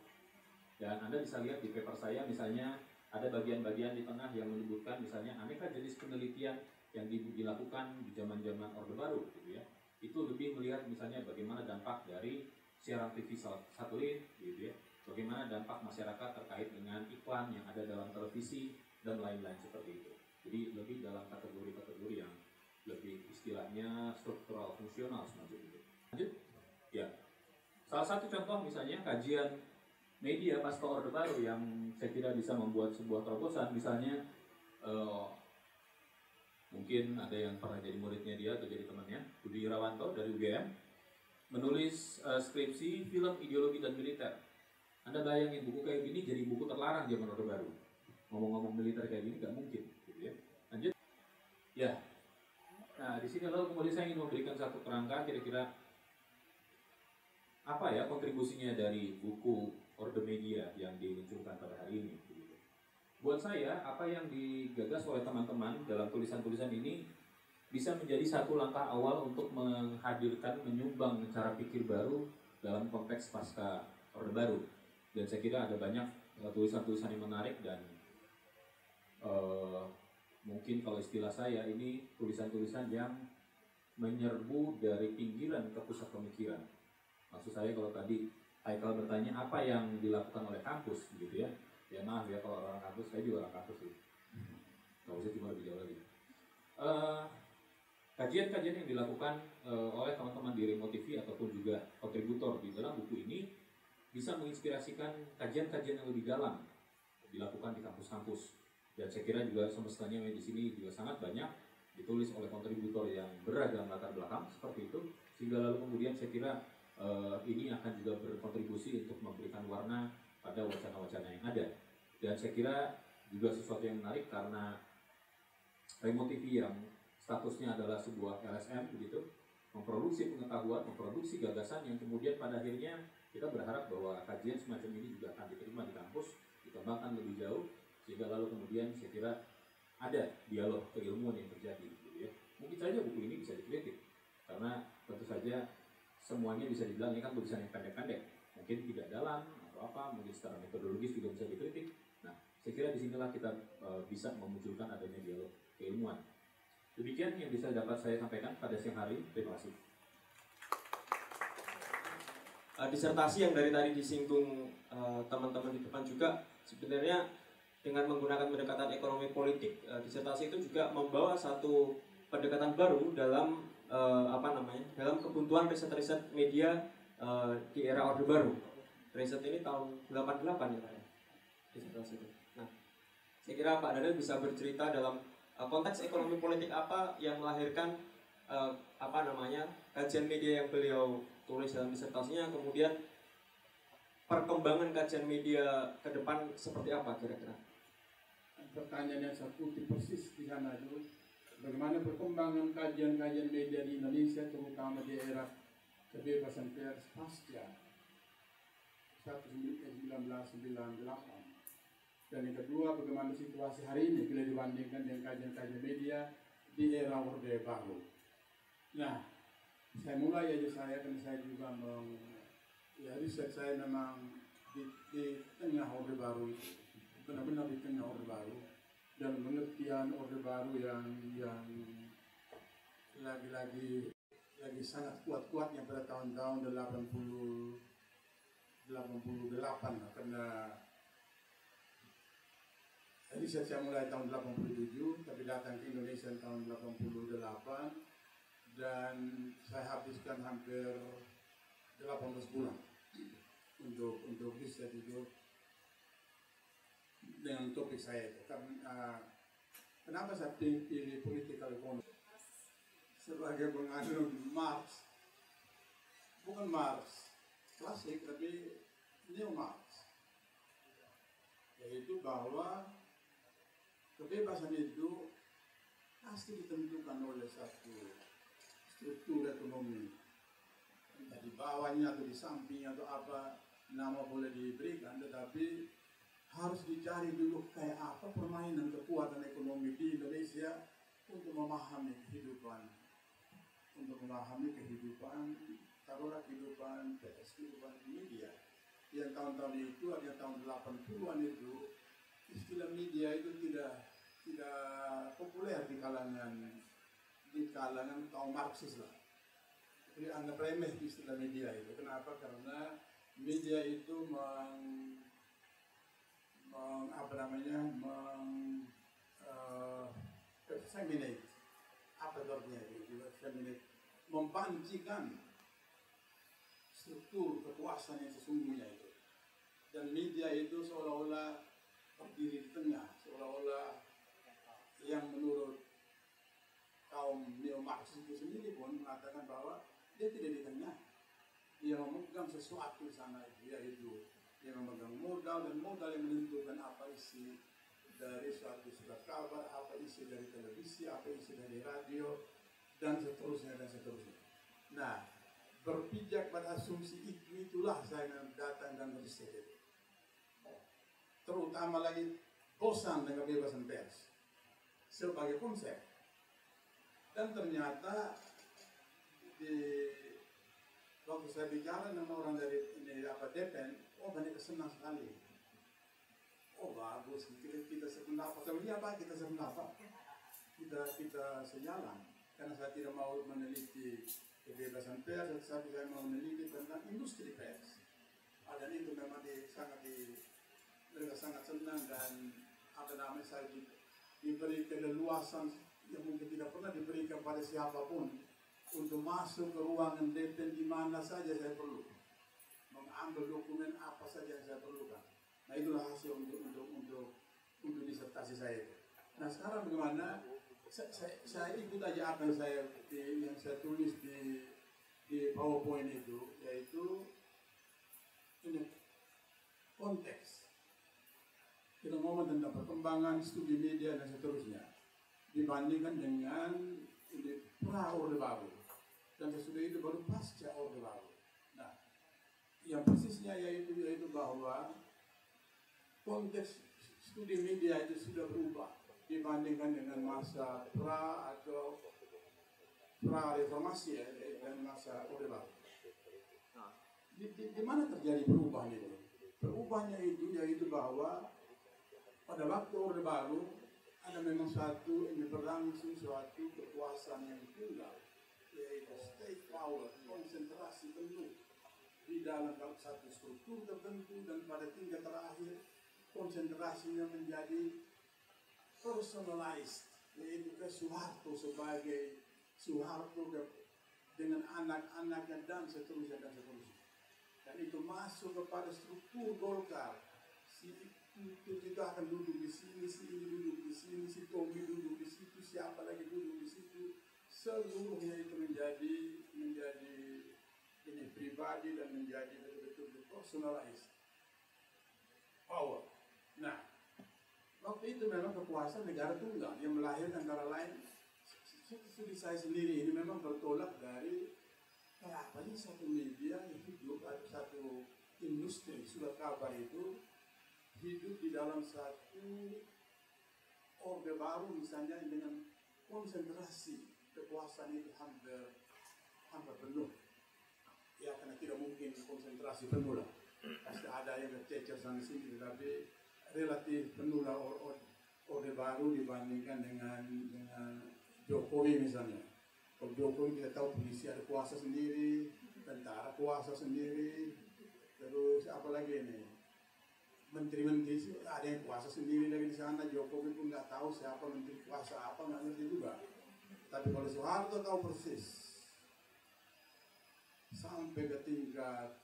Dan Anda bisa lihat di paper saya misalnya ada bagian-bagian di tengah yang menyebutkan misalnya aneka jenis penelitian yang dilakukan di zaman-zaman Orde Baru gitu ya. Itu lebih melihat misalnya bagaimana dampak dari siaran TV satelit gitu ya. Bagaimana dampak masyarakat terkait dengan iklan yang ada dalam televisi dan lain-lain seperti itu. Jadi lebih dalam kategori-kategori yang lebih istilahnya struktural fungsional semacam lanjut. Ya. Salah satu contoh misalnya kajian media pasca orde baru yang saya kira bisa membuat sebuah terobosan misalnya uh, mungkin ada yang pernah jadi muridnya dia atau jadi temannya Budi Irawanto dari UGM menulis uh, skripsi film ideologi dan militer. Anda bayangin buku kayak gini jadi buku terlarang zaman orde baru. Ngomong-ngomong militer kayak gini nggak mungkin gitu ya. Lanjut. Ya. Nah di sini lalu kemudian saya ingin memberikan satu kerangka kira-kira apa ya kontribusinya dari buku Orde Media yang diluncurkan pada hari ini buat saya apa yang digagas oleh teman-teman dalam tulisan-tulisan ini bisa menjadi satu langkah awal untuk menghadirkan menyumbang cara pikir baru dalam konteks pasca orde baru. Dan saya kira ada banyak uh, tulisan-tulisan yang menarik dan uh, mungkin kalau istilah saya ini tulisan-tulisan yang menyerbu dari pinggiran ke pusat pemikiran maksud saya kalau tadi Haikal bertanya apa yang dilakukan oleh kampus gitu ya? Ya maaf ya kalau orang kampus saya juga orang kampus sih. Nggak usah cuma lebih jauh lagi. Uh, kajian-kajian yang dilakukan uh, oleh teman-teman di Remote TV ataupun juga kontributor di dalam buku ini bisa menginspirasikan kajian-kajian yang lebih dalam dilakukan di kampus-kampus. Dan saya kira juga semestanya di sini juga sangat banyak ditulis oleh kontributor yang beragam latar belakang seperti itu sehingga lalu kemudian saya kira uh, ini akan juga berkontribusi untuk memberikan warna pada wacana-wacana yang ada. Dan saya kira juga sesuatu yang menarik karena Remote TV yang statusnya adalah sebuah LSM begitu, memproduksi pengetahuan, memproduksi gagasan yang kemudian pada akhirnya kita berharap bahwa kajian semacam ini juga akan diterima di kampus, dikembangkan lebih jauh, sehingga lalu kemudian saya kira ada dialog keilmuan yang terjadi gitu ya. Mungkin saja buku ini bisa dikritik karena tentu saja semuanya bisa dibilang ini kan tulisan yang pendek-pendek, mungkin tidak dalam atau apa, mungkin secara metodologis juga bisa dikritik. Nah, saya kira di sinilah kita e, bisa memunculkan adanya dialog keilmuan. Demikian yang bisa dapat saya sampaikan pada siang hari. Terima kasih. Uh, disertasi yang dari tadi disinggung uh, teman-teman di depan juga sebenarnya dengan menggunakan pendekatan ekonomi politik disertasi itu juga membawa satu pendekatan baru dalam uh, apa namanya dalam kebuntuan riset-riset media uh, di era orde baru. Riset ini tahun 88 ya Pak ya? Itu. Nah saya kira Pak Daniel bisa bercerita dalam uh, konteks ekonomi politik apa yang melahirkan uh, apa namanya kajian media yang beliau tulis dalam disertasinya kemudian perkembangan kajian media ke depan seperti apa kira-kira? Pertanyaan yang saya kutip persis di sana itu bagaimana perkembangan kajian-kajian media di Indonesia terutama di era kebebasan pers pasca 1998 dan yang kedua bagaimana situasi hari ini bila dibandingkan dengan kajian-kajian media di era Orde Baru. Nah, saya mulai aja saya karena saya juga meng, ya riset saya memang di, di tengah Orde Baru benar-benar di tengah Orde Baru dan pengertian Orde Baru yang yang lagi-lagi lagi sangat kuat-kuatnya pada tahun-tahun 80 88 lah, karena jadi saya, mulai tahun 87 tapi datang ke Indonesia tahun 88 dan saya habiskan hampir 18 bulan untuk untuk riset itu dengan topik saya itu. uh, kenapa saya pilih political economy? Sebagai penganut Marx, bukan Marx klasik, tapi neo Marx, yaitu bahwa kebebasan itu pasti ditentukan oleh satu struktur ekonomi entah di bawahnya atau di sampingnya atau apa nama boleh diberikan, tetapi harus dicari dulu kayak apa permainan kekuatan ekonomi di Indonesia untuk memahami kehidupan, untuk memahami kehidupan, taruhlah kehidupan, kehidupan di media. Yang tahun-tahun itu, yang tahun 80-an itu, istilah media itu tidak tidak populer di kalangan di kalangan kaum Marxis lah. Jadi anggap remeh istilah media itu. Kenapa? Karena media itu meng, meng apa namanya meng uh, feminate apa artinya? Itu feminate mempancikan struktur kekuasaan yang sesungguhnya itu. Dan media itu seolah-olah berdiri di tengah seolah-olah yang menurut kaum neo Marxis itu sendiri pun mengatakan bahwa dia tidak di tengah. Dia memegang sesuatu di sana itu yaitu dia memegang modal dan modal yang menentukan apa isi dari suatu surat kabar, apa isi dari televisi, apa isi dari radio, dan seterusnya dan seterusnya. Nah, berpijak pada asumsi itu itulah saya datang dan itu. Terutama lagi bosan dengan kebebasan pers sebagai konsep. Dan ternyata di waktu saya bicara dengan orang dari ini apa Depen, oh banyak senang sekali. Oh bagus, kita kita sependapat. Saya apa? Kita sependapat. Kita kita sejalan. Karena saya tidak mau meneliti kebebasan pers, tetapi saya mau meneliti tentang industri pers. Dan itu memang di, sangat di, mereka sangat senang dan apa namanya saya di, diberi keleluasan yang mungkin tidak pernah diberikan pada siapa pun untuk masuk ke ruangan detail di mana saja saya perlu mengambil dokumen apa saja yang saya perlukan. Nah itulah hasil untuk untuk untuk untuk disertasi saya. Nah sekarang bagaimana? Saya, saya, ikut aja apa yang saya di, yang saya tulis di di powerpoint itu yaitu ini konteks. Kita ngomong tentang perkembangan studi media dan seterusnya. Dibandingkan dengan ini pra orde baru dan sesudah itu baru pasca orde baru. Nah, yang persisnya yaitu yaitu bahwa konteks studi media itu sudah berubah dibandingkan dengan masa pra atau pra reformasi ya dan masa orde baru. Di, di, di mana terjadi perubahan itu? Perubahannya itu yaitu bahwa pada waktu orde baru ada memang suatu ini berlangsung suatu kekuasaan yang tunggal yaitu state power konsentrasi penuh di dalam satu struktur tertentu dan pada tingkat terakhir konsentrasinya menjadi personalized yaitu ke Soeharto sebagai Soeharto dengan anak-anaknya dan seterusnya dan seterusnya dan itu masuk kepada struktur Golkar si itu kita akan duduk di sini, si ini duduk di sini, si Tommy duduk di situ, siapa lagi duduk di situ. Seluruhnya itu menjadi menjadi ini pribadi dan menjadi betul-betul personalized power. Nah, waktu itu memang kekuasaan negara tunggal yang melahirkan antara lain studi saya sendiri ini memang bertolak dari apa sih satu media yang hidup atau satu industri surat kabar itu hidup di dalam satu orde baru misalnya dengan konsentrasi kekuasaan itu hampir hampir penuh ya karena tidak mungkin konsentrasi penuh lah pasti ada yang tercecer sana sini tetapi relatif or, orde baru dibandingkan dengan dengan Jokowi misalnya. Kalau Jokowi kita tahu polisi ada kuasa sendiri tentara kuasa sendiri terus apa lagi ini? Menteri-menteri ada yang kuasa sendiri lagi di sana Jokowi pun nggak tahu siapa menteri kuasa apa nggak ngerti juga. Tapi kalau Soeharto tahu persis sampai ke tingkat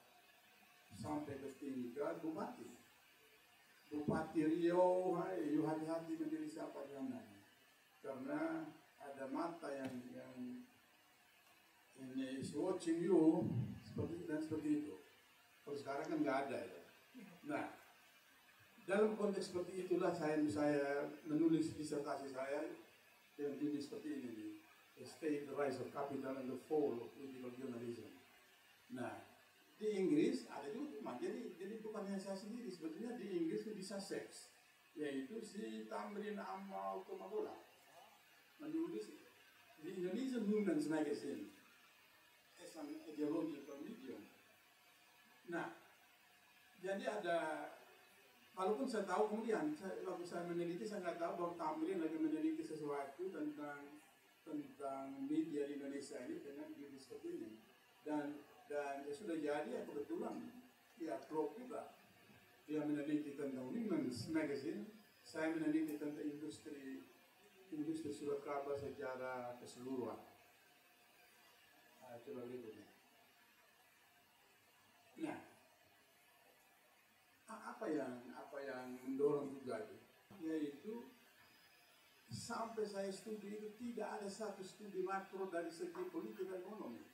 sampai ke tingkat bupati. Bupati Rio hai you hati-hati menjadi siapa sana karena ada mata yang yang ini is watching you seperti dan seperti itu. Kalau sekarang kan nggak ada ya. Nah dalam konteks seperti itulah saya saya menulis disertasi saya yang ini seperti ini nih. The State, the Rise of Capital and the Fall of Political Journalism. Nah, di Inggris ada juga teman. Jadi jadi bukan hanya saya sendiri. Sebetulnya di Inggris itu di Sussex, yaitu si Tamrin Amal Tomagola menulis di Indonesian Women's Magazine as an ideological. Nah, jadi ada walaupun saya tahu kemudian saya, waktu saya meneliti saya nggak tahu bahwa Tamrin lagi meneliti sesuatu tentang tentang media di Indonesia ini dengan seperti ini dan dan ya sudah jadi ya kebetulan ya klub juga dia meneliti tentang women's magazine saya meneliti tentang industri industri surat kabar secara keseluruhan. Nah, coba berikutnya nah apa yang apa yang mendorong juga itu yaitu sampai saya studi itu tidak ada satu studi makro dari segi politik ekonomi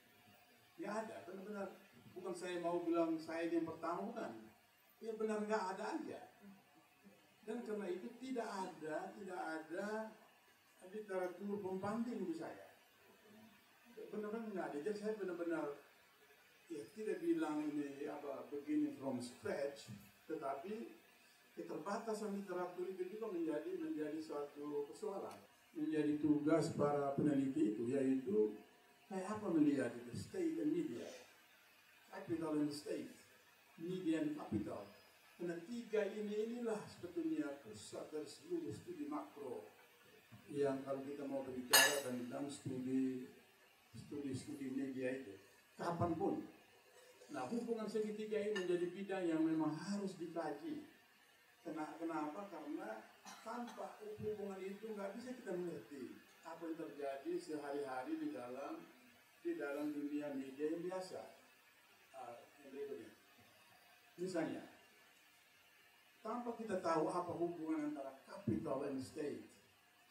ya ada benar-benar bukan saya mau bilang saya yang pertama bukan. Ya benar nggak ada aja. Dan karena itu tidak ada tidak ada literatur pembanding di saya. Benar-benar nggak ada. Jadi saya benar-benar ya tidak bilang ini apa begini from scratch tetapi keterbatasan literatur itu juga menjadi menjadi suatu persoalan. Menjadi tugas para peneliti itu yaitu kayak apa melihat itu state media. Capital and state media and capital. Karena tiga ini inilah sebetulnya pusat dari seluruh studi makro yang kalau kita mau berbicara tentang studi studi-studi media itu kapan pun. Nah hubungan segitiga ini menjadi bidang yang memang harus dikaji Kena- kenapa? Karena tanpa hubungan itu nggak bisa kita mengerti apa yang terjadi sehari-hari di dalam di dalam dunia media yang biasa. Ah, misalnya tanpa kita tahu apa hubungan antara capital and state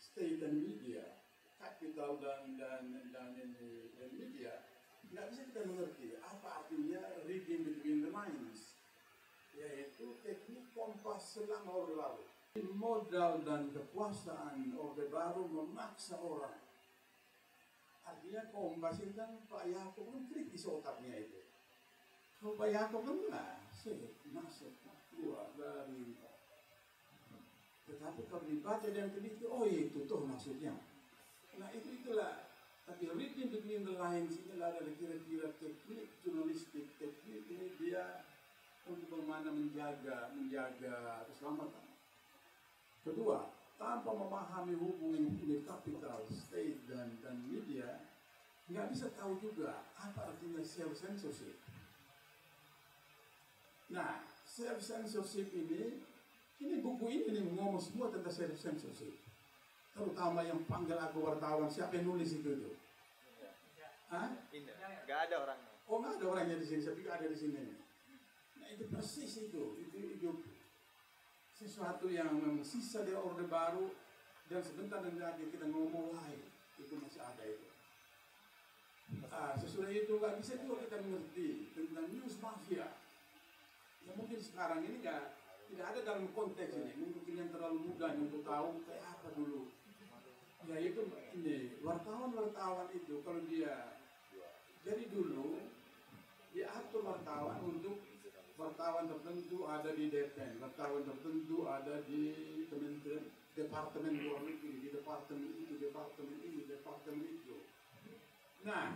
state dan media capital dan dan dan, dan media nggak bisa kita mengerti apa artinya reading between the lines yaitu teknik kompas selang orde baru modal dan kekuasaan orde baru memaksa orang artinya kompas itu kan Pak Yakob kan kritis otaknya itu kalau Pak Yakob kan sih masuk keluar dari tetapi kalau dibaca dan teliti, oh itu tuh maksudnya. Nah itu itulah. Tapi reading between the lines ini adalah kira-kira teknik jurnalistik, teknik media untuk bagaimana menjaga menjaga keselamatan. Kedua, tanpa memahami hubungan ini capital, state dan dan media, nggak bisa tahu juga apa artinya self censorship. Nah, self censorship ini ini buku ini nih ngomong semua tentang self censorship. Terutama yang panggil aku wartawan, siapa yang nulis itu tuh? Hah? Nggak ada orangnya. Oh nggak ada orangnya di sini, saya pikir ada di sini. Nah itu persis itu, itu, itu sesuatu yang memang sisa dari orde baru dan sebentar dan lagi kita ngomong lain itu masih ada itu. Ah, sesudah itu nggak bisa juga kita mengerti tentang news mafia. Ya mungkin sekarang ini nggak tidak ada dalam konteks ini. Mungkin yang terlalu mudah untuk tahu kayak apa dulu. Ya itu ini wartawan-wartawan itu kalau dia jadi dulu diatur wartawan untuk wartawan tertentu ada di DPN, wartawan tertentu ada di kementerian departemen luar negeri, di departemen itu, departemen ini, departemen itu. Nah,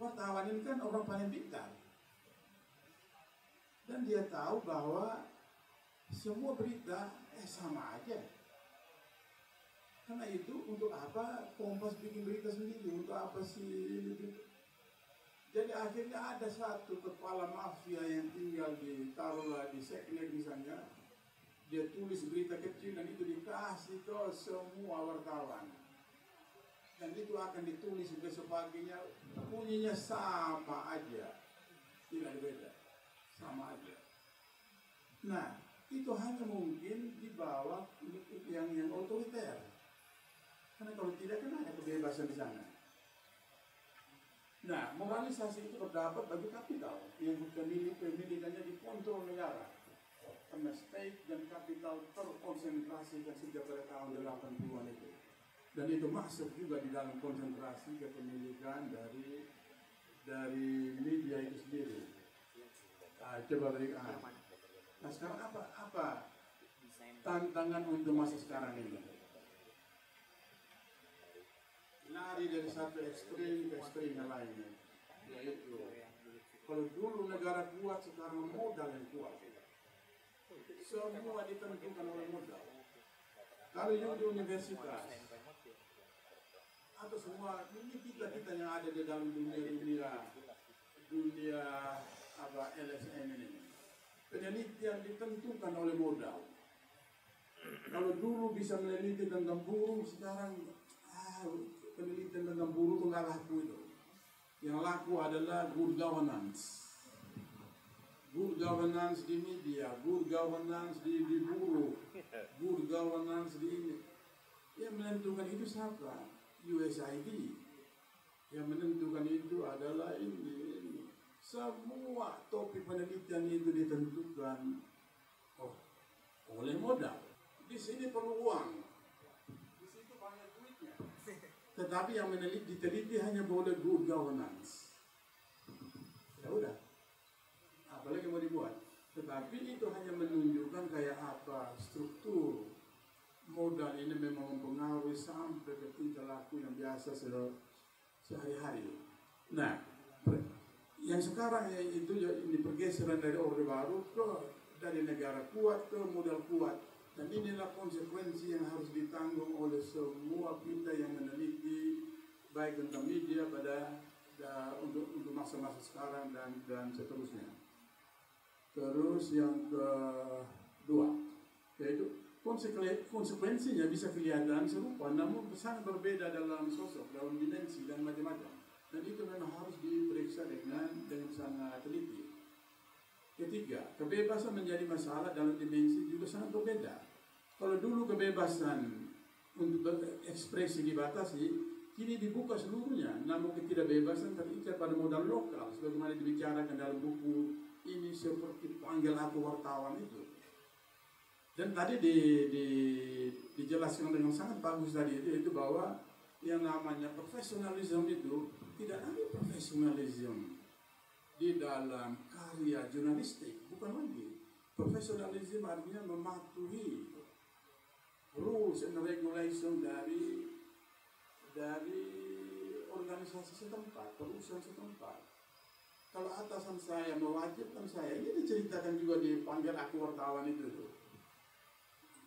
wartawan ini kan orang paling pintar. Dan dia tahu bahwa semua berita eh sama aja. Karena itu untuk apa Kompas bikin berita sendiri? Untuk apa sih? Jadi akhirnya ada satu kepala mafia yang tinggal di taruhlah di Seknek misalnya, dia tulis berita kecil dan itu dikasih ke semua wartawan. Dan itu akan ditulis besok paginya, bunyinya sama aja, tidak beda, sama aja. Nah, itu hanya mungkin di bawah yang yang otoriter. Karena kalau tidak kan ada kebebasan di sana. Nah, moralisasi itu terdapat bagi kapital yang pemilik pemilikannya dikontrol negara. Karena state dan kapital terkonsentrasikan sejak pada tahun 80-an itu. Dan itu masuk juga di dalam konsentrasi kepemilikan dari dari media itu sendiri. Ah, coba beri ah. Nah sekarang apa apa tantangan untuk masa sekarang ini? Lari dari satu ekstrim ke ekstrim yang lain. Yaitu kalau dulu negara kuat sekarang modal yang kuat. Semua ditentukan oleh modal. Kalau you di universitas atau semua ini kita kita yang ada di dalam dunia dunia dunia apa LSM ini penelitian ditentukan oleh modal. Kalau dulu bisa meneliti tentang burung, sekarang ah, penelitian tentang burung itu nggak laku itu. Yang laku adalah good governance. Good governance di media, good governance di, di buruh, good governance di ini. Yang menentukan itu siapa? USAID. Yang menentukan itu adalah ini, ini. Semua topik penelitian itu ditentukan oh, oleh modal. Di sini perlu uang. Tetapi yang meneliti diteliti hanya boleh good governance. Ya udah. Apalagi mau dibuat. Tetapi itu hanya menunjukkan kayak apa struktur modal ini memang mempengaruhi sampai ke tingkah laku yang biasa se- sehari-hari. Nah, yang sekarang ya itu ya ini pergeseran dari orde baru ke dari negara kuat ke modal kuat dan inilah konsekuensi yang harus ditanggung oleh semua kita yang meneliti baik tentang media pada da- untuk untuk masa-masa sekarang dan dan seterusnya. Terus yang kedua yaitu konsekuen- konsekuensinya bisa kelihatan serupa namun sangat berbeda dalam sosok, dalam dimensi dan macam-macam. Dan itu memang harus diperiksa dengan dengan sangat teliti. Ketiga, kebebasan menjadi masalah dalam dimensi juga sangat berbeda. Kalau dulu kebebasan untuk berekspresi dibatasi, kini dibuka seluruhnya. Namun ketidakbebasan terikat pada modal lokal, sebagaimana dibicarakan dalam buku ini seperti panggil aku wartawan itu. Dan tadi di, di, dijelaskan dengan sangat bagus tadi itu, itu bahwa yang namanya profesionalisme itu tidak ada profesionalisme di dalam karya jurnalistik, bukan lagi. Profesionalisme artinya mematuhi rules and regulation dari dari organisasi setempat, perusahaan setempat. Kalau atasan saya mewajibkan saya, ini diceritakan juga di panggil aku wartawan itu tuh.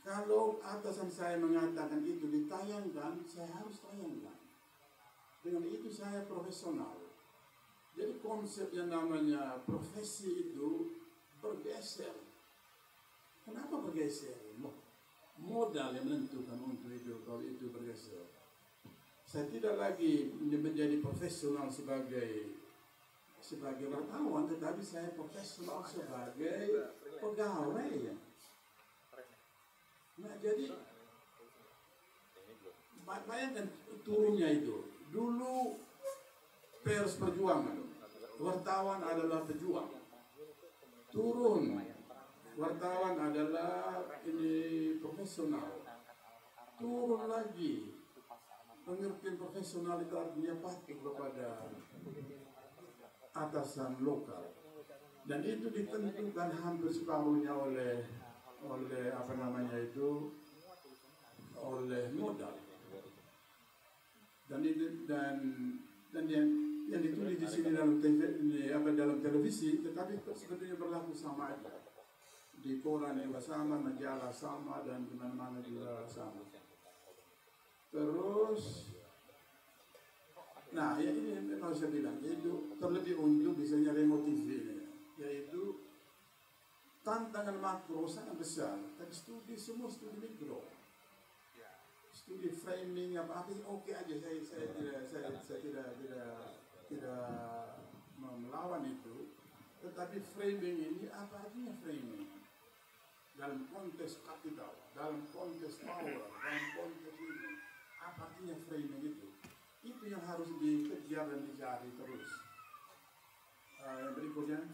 Kalau atasan saya mengatakan itu ditayangkan, saya harus tayangkan. Dengan itu saya profesional. Jadi konsep yang namanya profesi itu bergeser. Kenapa bergeser? Mo- Modal yang menentukan untuk itu kalau itu bergeser. Saya tidak lagi menjadi profesional sebagai sebagai wartawan, tetapi saya profesional sebagai pegawai. Nah jadi ba- bayangkan turunnya itu. Dulu pers perjuangan, wartawan adalah pejuang. Turun, wartawan adalah ini profesional. Turun lagi, pengertian profesional itu artinya patuh kepada atasan lokal. Dan itu ditentukan hampir separuhnya oleh oleh apa namanya itu oleh modal dan itu dan dan yang yang ditulis di sini dalam TV, ini, apa dalam televisi tetapi sebetulnya berlaku sama aja. Di koran juga sama majalah sama dan di mana-mana juga sama. Terus nah ya ini memang saya bilang yaitu terlebih untuk misalnya remote TV yaitu tantangan makro sangat besar. Tapi studi semua studi mikro studi framing apa apa oke aja saya saya tidak saya, saya tidak tidak tidak melawan itu. Tetapi framing ini apa artinya framing? Dalam konteks kapital dalam konteks power dalam konteks ini apa artinya framing itu? Itu yang harus dikejar dan dicari terus. Uh, yang berikutnya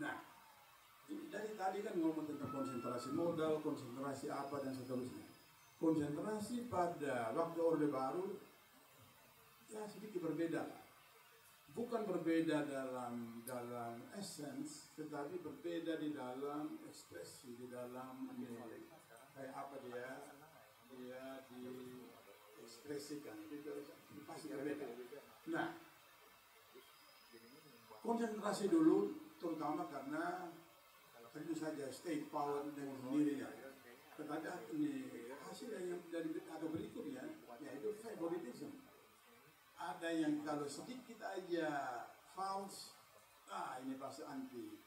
Nah, ini dari tadi kan ngomong tentang konsentrasi modal, konsentrasi apa dan seterusnya. konsentrasi pada waktu Orde Baru ya sedikit berbeda. Bukan berbeda dalam dalam essence, tetapi berbeda di dalam ekspresi, di dalam ini, kayak apa dia dia diekspresikan itu pasti berbeda. Nah, konsentrasi dulu terutama karena tentu saja state power dengan sendirinya kepada ini hasil yang dari ada berikutnya yaitu favoritism ada yang kalau sedikit aja false ah ini pasti anti.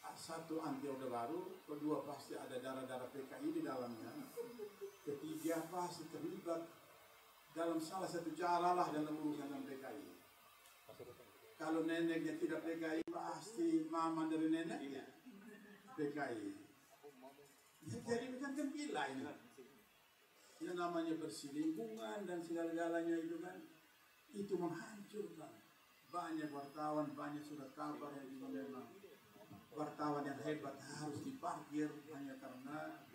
Ah, satu anti orde baru kedua pasti ada darah-darah PKI di dalamnya. Ketiga pasti terlibat dalam salah satu cara lah dalam urusan PKI kalau neneknya tidak PKI pasti mama dari neneknya PKI ya, jadi bukan kan ini. Yang namanya bersih lingkungan dan segala-galanya itu kan itu menghancurkan. Banyak wartawan banyak surat kabar yang juga memang wartawan yang hebat harus diparkir hanya karena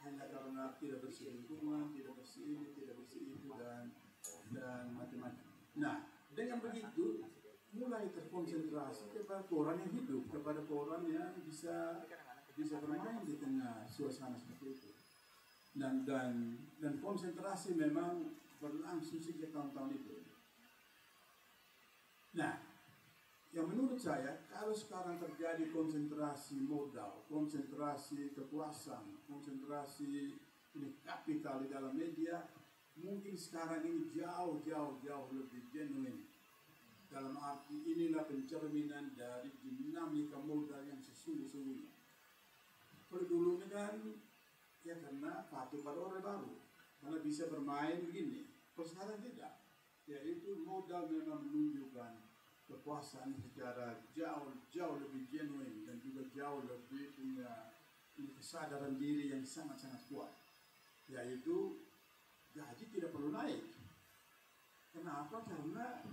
hanya karena tidak bersih lingkungan, tidak bersih ini, tidak bersih itu dan dan macam-macam. Nah, dengan begitu mulai terkonsentrasi kepada koran yang hidup, kepada koran yang bisa bisa bermain di tengah suasana seperti itu. Dan dan dan konsentrasi memang berlangsung sejak tahun-tahun itu. Nah, yang menurut saya kalau sekarang terjadi konsentrasi modal, konsentrasi kekuasaan, konsentrasi ini kapital di dalam media, mungkin sekarang ini jauh jauh jauh lebih genuine. Dalam arti inilah pencerminan dari dinamika modal yang sesungguh-sungguhnya. Ini kan ya karena patuh pada orang baru, karena bisa bermain begini. Kalau tidak, yaitu modal memang menunjukkan kekuasaan secara jauh jauh lebih genuine dan juga jauh lebih punya kesadaran diri yang sangat-sangat kuat yaitu gaji tidak perlu naik kenapa karena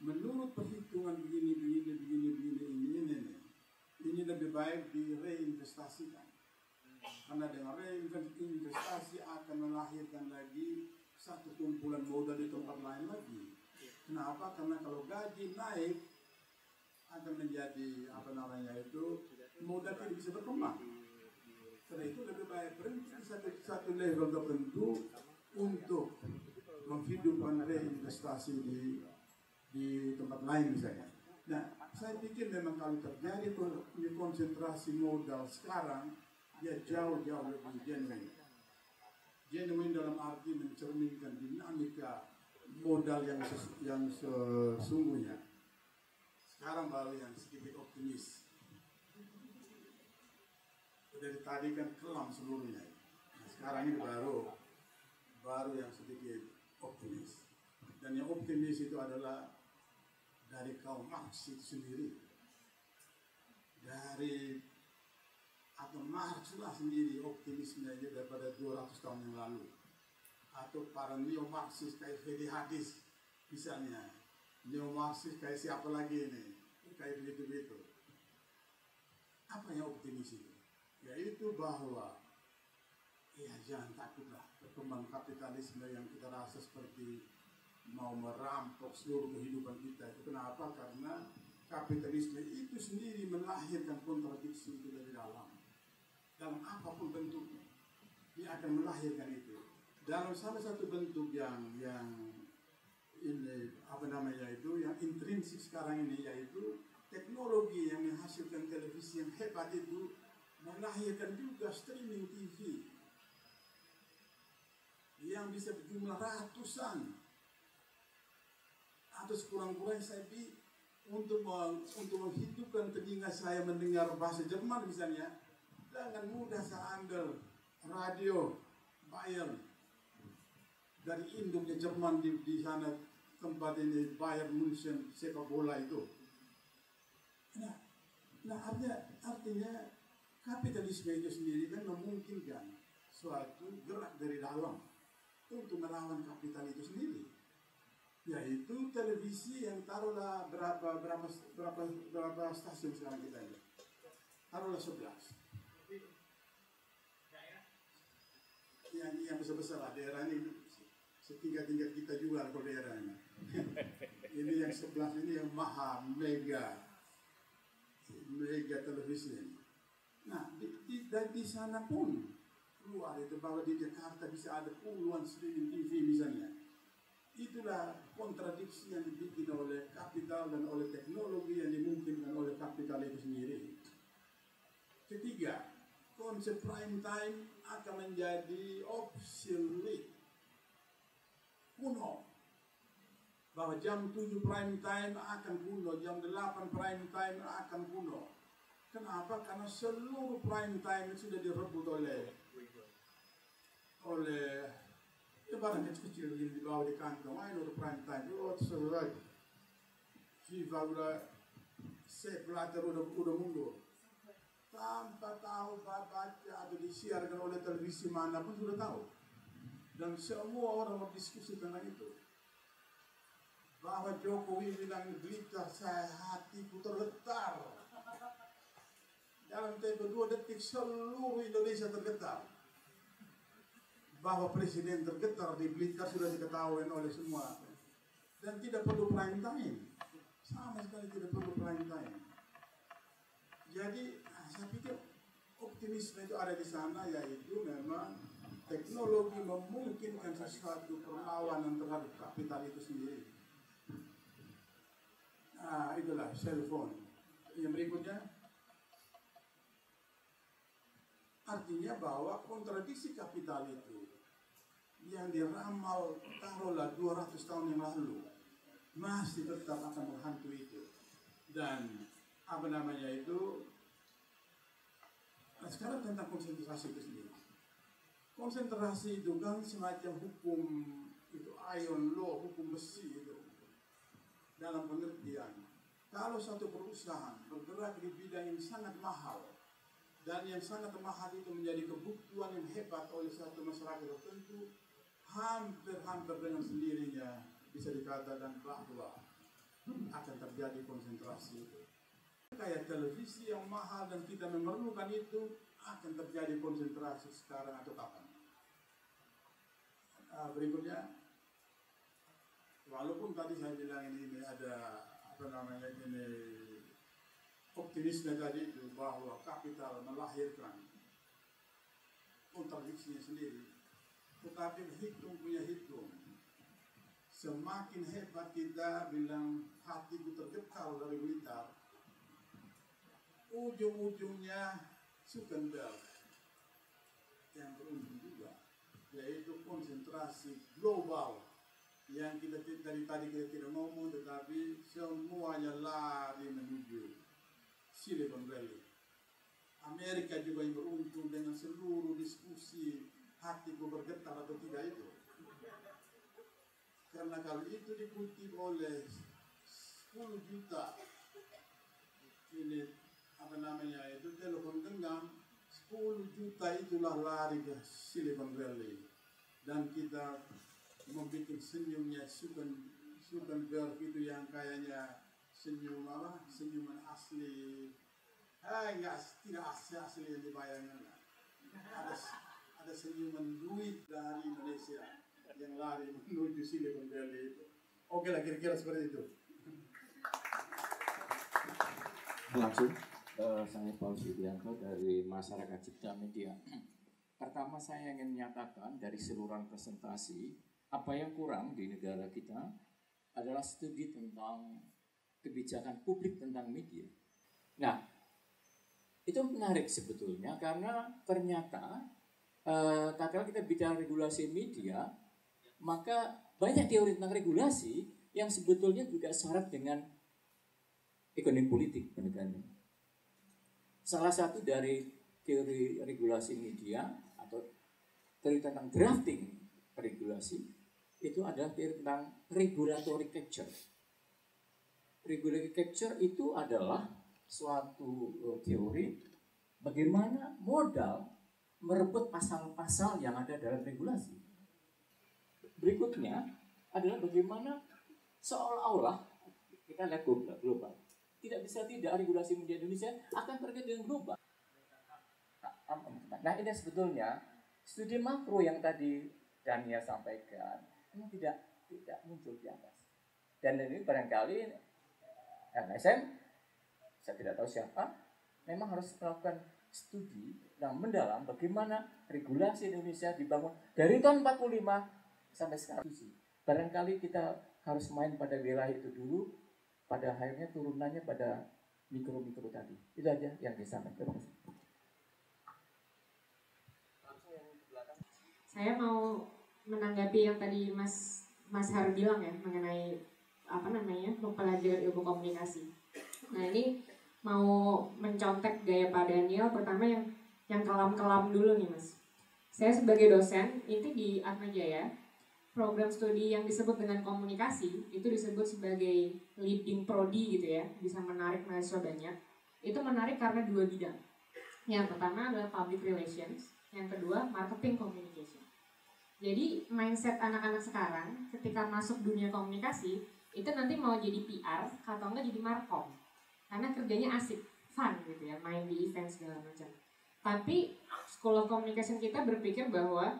menurut perhitungan begini begini begini begini ini ini ini, ini lebih baik direinvestasikan karena dengan reinvestasi akan melahirkan lagi satu kumpulan modal di tempat lain lagi Kenapa? Karena kalau gaji naik akan menjadi apa namanya itu modal tidak bisa berkembang. Karena itu lebih baik berhenti di satu, satu level tertentu untuk menghidupkan reinvestasi di di tempat lain misalnya. Nah, saya pikir memang kalau terjadi konsentrasi modal sekarang, dia jauh-jauh lebih genuine. Genuine dalam arti mencerminkan dinamika modal yang yang sesungguhnya. Sekarang baru yang sedikit optimis. Dari tadi kan kelam seluruhnya. Nah, sekarang ini baru baru yang sedikit optimis. Dan yang optimis itu adalah dari kaum itu sendiri. Dari atau lah sendiri optimisnya daripada 200 tahun yang lalu. Atau para neo Marxis kayak Fedi Hadis misalnya neo Marxis kayak siapa lagi ini? Kayak begitu begitu apa yang optimis itu? Yaitu bahwa ya jangan takutlah perkembangan kapitalisme yang kita rasa seperti mau merampok seluruh kehidupan kita. Itu kenapa? Karena kapitalisme itu sendiri melahirkan kontradiksi itu dari dalam. Dalam apa pun bentuknya dia akan melahirkan itu. Dalam salah satu bentuk yang yang ini apa namanya itu yang intrinsik sekarang ini yaitu teknologi yang menghasilkan televisi yang hebat itu melahirkan juga streaming TV yang bisa berjumlah ratusan atau sekurang-kurangnya saya bi untuk untuk menghidupkan telinga saya mendengar bahasa Jerman misalnya dengan mudah saya ambil radio Bayern dari induknya Jerman di, di sana tempat ini Bayern Munchen sepak bola itu. Nah, nah artinya, artinya kapitalisme itu sendiri kan memungkinkan suatu gerak dari dalam untuk melawan kapital itu sendiri yaitu televisi yang taruhlah berapa berapa berapa berapa stasiun sekarang kita ini taruhlah 11 yang yang besar-besar lah daerah ini setiga tingkat kita juga kalau daerah ini. ini yang sebelah ini yang maha mega mega televisi. Nah di, di, dan di sana pun keluar itu bahwa di Jakarta bisa ada puluhan streaming TV misalnya. Itulah kontradiksi yang dibikin oleh kapital dan oleh teknologi yang dimungkinkan oleh kapital itu sendiri. Ketiga, konsep prime time akan menjadi obsolete. Kuno bahwa jam 7 prime time akan kuno jam 8 prime time akan kuno. Kenapa? Karena seluruh prime time sudah direbut oleh oleh ya barang kecil-kecil yang dibawa di kantong ayo udah prime time seru lagi FIFA udah set Blatter udah udah mundur tanpa tahu baca atau disiarkan oleh televisi mana pun sudah tahu dan semua orang berdiskusi tentang itu bahwa Jokowi bilang berita saya hatiku tergetar dalam tempo dua detik seluruh Indonesia tergetar bahwa presiden tergetar di Blitar sudah diketahui oleh semua dan tidak perlu prime time sama sekali tidak perlu prime time jadi saya pikir optimisme itu ada di sana yaitu memang teknologi memungkinkan sesuatu perlawanan terhadap kapital itu sendiri. Nah, itulah cellphone. Yang berikutnya, artinya bahwa kontradiksi kapital itu yang diramal taruhlah 200 tahun yang lalu. Masih tetap akan menghantui itu. Dan apa namanya itu? Nah sekarang tentang konsentrasi itu sendiri. Konsentrasi itu kan semacam hukum itu ion law hukum besi itu. Dalam pengertian kalau satu perusahaan bergerak di bidang yang sangat mahal dan yang sangat mahal itu menjadi kebutuhan yang hebat oleh satu masyarakat tertentu hampir-hampir dengan sendirinya bisa dikatakan bahwa akan terjadi konsentrasi itu. Kayak televisi yang mahal dan kita memerlukan itu akan terjadi konsentrasi sekarang atau kapan. Uh, berikutnya, walaupun tadi saya bilang ini, ini ada apa namanya ini optimisme tadi itu bahwa kapital melahirkan kontradiksinya sendiri, tetapi hitung punya hitung. Semakin hebat kita bilang hatiku tergetar dari Blitar, ujung-ujungnya Sukendal yang beruntung juga, yaitu konsentrasi global yang kita dari tadi kita tidak ngomong, tetapi semuanya lari menuju Silicon Valley. Amerika juga yang beruntung dengan seluruh diskusi hatiku bergetar atau tidak itu. Karena kalau itu dikutip oleh 10 juta ini apa namanya itu telepon genggam 10 juta itulah lari ke Silicon Valley. Dan kita membuat senyumnya Sukan Sukanberg itu yang kayaknya senyum apa senyuman asli. Eh enggak tidak asli asli yang dibayangkan. Ada ada senyuman duit dari Indonesia yang lari menuju Silicon Valley itu oke lah kira-kira seperti itu langsung uh, saya Paul Subianto dari Masyarakat Cipta Media. Pertama saya ingin menyatakan dari seluruh presentasi apa yang kurang di negara kita adalah studi tentang kebijakan publik tentang media. Nah, itu menarik sebetulnya karena ternyata uh, kalau kita bicara regulasi media, maka banyak teori tentang regulasi yang sebetulnya juga syarat dengan ekonomi politik pendekatan. Salah satu dari teori regulasi media atau teori tentang drafting regulasi itu adalah teori tentang regulatory capture. Regulatory capture itu adalah suatu teori bagaimana modal merebut pasal-pasal yang ada dalam regulasi. Berikutnya adalah bagaimana seolah-olah kita lihat global tidak bisa tidak regulasi media Indonesia akan terkait dengan global. Nah ini sebetulnya studi makro yang tadi Daniel sampaikan ini tidak tidak muncul di atas. Dan ini barangkali MSM, saya tidak tahu siapa, memang harus melakukan studi yang mendalam bagaimana regulasi Indonesia dibangun dari tahun 45 sampai sekarang. Barangkali kita harus main pada wilayah itu dulu, pada akhirnya turunannya pada mikro-mikro tadi. Itu aja yang disampaikan. Terima kasih. Saya mau menanggapi yang tadi Mas Mas Har bilang ya mengenai apa namanya mempelajari ilmu komunikasi. Nah ini mau mencontek gaya Pak Daniel pertama yang yang kelam-kelam dulu nih Mas. Saya sebagai dosen itu di Atma Jaya program studi yang disebut dengan komunikasi itu disebut sebagai leading prodi gitu ya bisa menarik mahasiswa banyak itu menarik karena dua bidang yang pertama adalah public relations yang kedua marketing communication jadi mindset anak-anak sekarang ketika masuk dunia komunikasi itu nanti mau jadi PR atau enggak jadi markom. Karena kerjanya asik, fun gitu ya, main di event segala macam. Tapi of Communication kita berpikir bahwa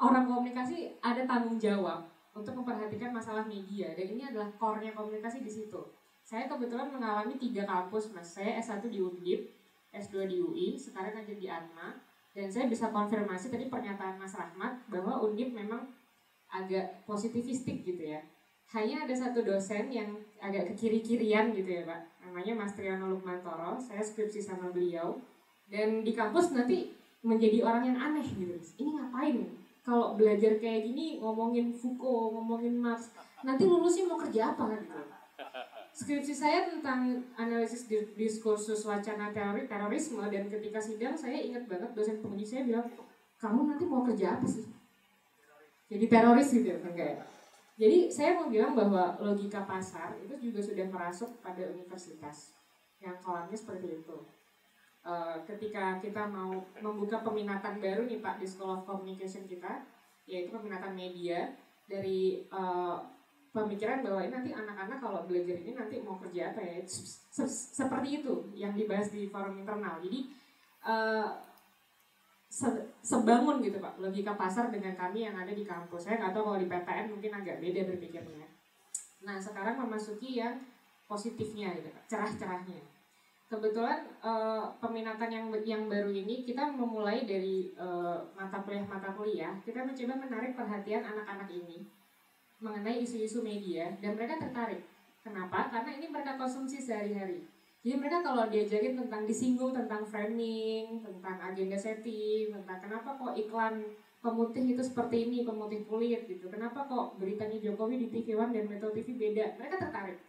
orang komunikasi ada tanggung jawab untuk memperhatikan masalah media dan ini adalah core-nya komunikasi di situ. Saya kebetulan mengalami tiga kampus, Mas. Saya S1 di Undip, S2 di UI, sekarang aja di Atma, dan saya bisa konfirmasi tadi pernyataan Mas Rahmat bahwa Undip memang agak positivistik gitu ya. Hanya ada satu dosen yang agak ke kiri-kirian gitu ya Pak. Namanya Mas Triano Lukmantoro. Saya skripsi sama beliau. Dan di kampus nanti menjadi orang yang aneh gitu. Ini ngapain? Kalau belajar kayak gini ngomongin Foucault, ngomongin Marx, nanti lulusnya mau kerja apa kan gitu skripsi saya tentang analisis diskursus wacana teori terorisme dan ketika sidang saya ingat banget dosen penguji saya bilang kamu nanti mau kerja apa sih jadi teroris gitu kan kayak jadi saya mau bilang bahwa logika pasar itu juga sudah merasuk pada universitas yang kolamnya seperti itu uh, ketika kita mau membuka peminatan baru nih pak di School of Communication kita yaitu peminatan media dari uh, pemikiran bahwa ini nanti anak-anak kalau belajar ini nanti mau kerja apa ya seperti itu yang dibahas di forum internal. Jadi uh, se sebangun gitu pak logika pasar dengan kami yang ada di kampus. Saya tahu kalau di PTN mungkin agak beda berpikirnya. Nah sekarang memasuki yang positifnya gitu pak cerah-cerahnya kebetulan uh, peminatan yang yang baru ini kita memulai dari uh, mata kuliah mata kuliah kita mencoba menarik perhatian anak-anak ini mengenai isu-isu media dan mereka tertarik. Kenapa? Karena ini mereka konsumsi sehari-hari. Jadi mereka kalau diajarin tentang disinggung tentang framing, tentang agenda setting, tentang kenapa kok iklan pemutih itu seperti ini, pemutih kulit gitu. Kenapa kok beritanya Jokowi di TV One dan Metro TV beda? Mereka tertarik.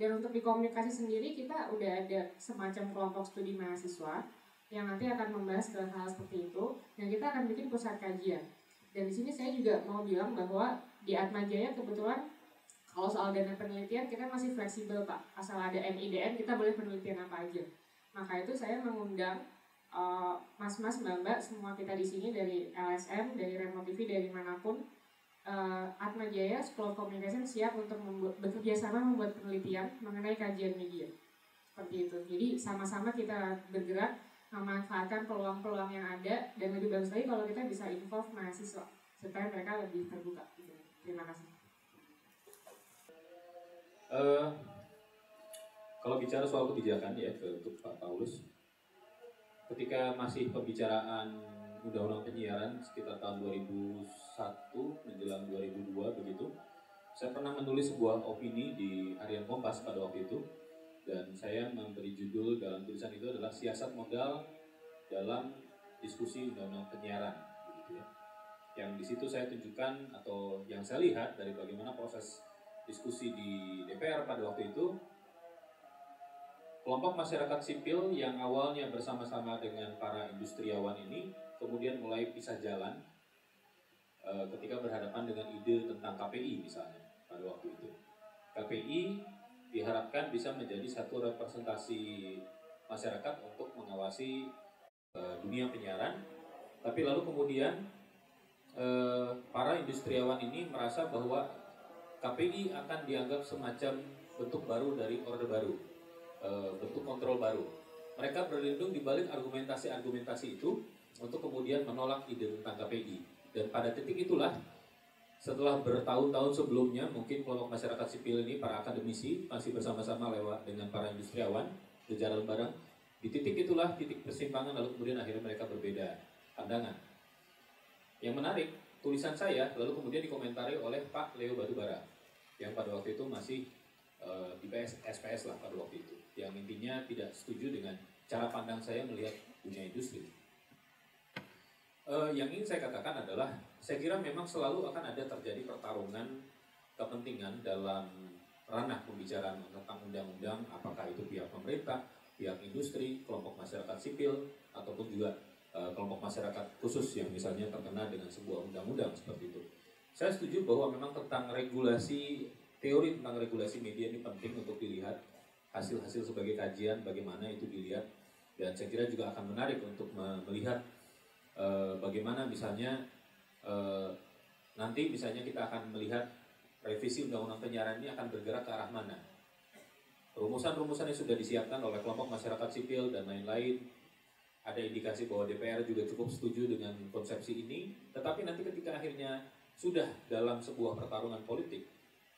Dan untuk di komunikasi sendiri kita udah ada semacam kelompok studi mahasiswa yang nanti akan membahas hal-hal seperti itu. Dan kita akan bikin pusat kajian. Dan di sini saya juga mau bilang bahwa di Atma Jaya kebetulan kalau soal dana penelitian kita masih fleksibel pak. Asal ada NIDN kita boleh penelitian apa aja. Maka itu saya mengundang uh, mas-mas mbak-mbak semua kita di sini dari LSM dari Remote TV dari mana pun uh, Atma Jaya School of Communication siap untuk bekerja sama membuat penelitian mengenai kajian media seperti itu jadi sama-sama kita bergerak memanfaatkan peluang-peluang yang ada dan lebih bagus lagi kalau kita bisa involve mahasiswa supaya mereka lebih terbuka gitu. Terima kasih. Uh, kalau bicara soal kebijakan ya untuk Pak Paulus, ketika masih pembicaraan Undang-Undang Penyiaran sekitar tahun 2001 menjelang 2002 begitu, saya pernah menulis sebuah opini di Harian Kompas pada waktu itu dan saya memberi judul dalam tulisan itu adalah siasat modal dalam diskusi Undang-Undang Penyiaran begitu ya. Yang di situ saya tunjukkan atau yang saya lihat dari bagaimana proses diskusi di DPR pada waktu itu kelompok masyarakat sipil yang awalnya bersama-sama dengan para industriawan ini kemudian mulai pisah jalan e, ketika berhadapan dengan ide tentang KPI misalnya pada waktu itu KPI diharapkan bisa menjadi satu representasi masyarakat untuk mengawasi e, dunia penyiaran tapi lalu kemudian eh, para industriawan ini merasa bahwa KPI akan dianggap semacam bentuk baru dari orde baru, eh, bentuk kontrol baru. Mereka berlindung di balik argumentasi-argumentasi itu untuk kemudian menolak ide tentang KPI. Dan pada titik itulah setelah bertahun-tahun sebelumnya mungkin kelompok masyarakat sipil ini para akademisi masih bersama-sama lewat dengan para industriawan berjalan bareng di titik itulah titik persimpangan lalu kemudian akhirnya mereka berbeda pandangan. Yang menarik tulisan saya lalu kemudian dikomentari oleh Pak Leo Batubara yang pada waktu itu masih uh, di PS, SPS lah pada waktu itu. Yang intinya tidak setuju dengan cara pandang saya melihat dunia industri uh, yang ingin saya katakan adalah saya kira memang selalu akan ada terjadi pertarungan kepentingan dalam ranah pembicaraan tentang undang-undang, apakah itu pihak pemerintah, pihak industri, kelompok masyarakat sipil, ataupun juga e, kelompok masyarakat khusus yang misalnya terkena dengan sebuah undang-undang seperti itu. Saya setuju bahwa memang tentang regulasi, teori tentang regulasi media ini penting untuk dilihat hasil-hasil sebagai kajian bagaimana itu dilihat dan saya kira juga akan menarik untuk melihat e, bagaimana misalnya Eh, nanti misalnya kita akan melihat revisi undang-undang penyiaran ini akan bergerak ke arah mana. Rumusan-rumusan yang sudah disiapkan oleh kelompok masyarakat sipil dan lain-lain ada indikasi bahwa DPR juga cukup setuju dengan konsepsi ini, tetapi nanti ketika akhirnya sudah dalam sebuah pertarungan politik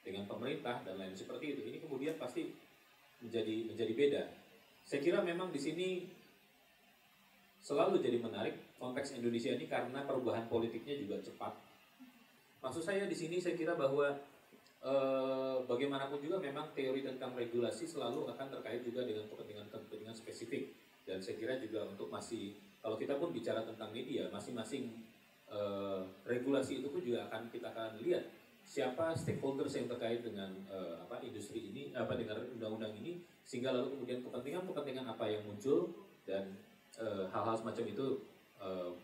dengan pemerintah dan lain seperti itu, ini kemudian pasti menjadi menjadi beda. Saya kira memang di sini selalu jadi menarik konteks Indonesia ini karena perubahan politiknya juga cepat. Maksud saya di sini saya kira bahwa e, bagaimanapun juga memang teori tentang regulasi selalu akan terkait juga dengan kepentingan-kepentingan spesifik dan saya kira juga untuk masih kalau kita pun bicara tentang media masing-masing e, regulasi itu pun juga akan kita akan lihat siapa stakeholders yang terkait dengan e, apa industri ini apa dengan undang-undang ini sehingga lalu kemudian kepentingan-kepentingan apa yang muncul dan hal-hal semacam itu uh,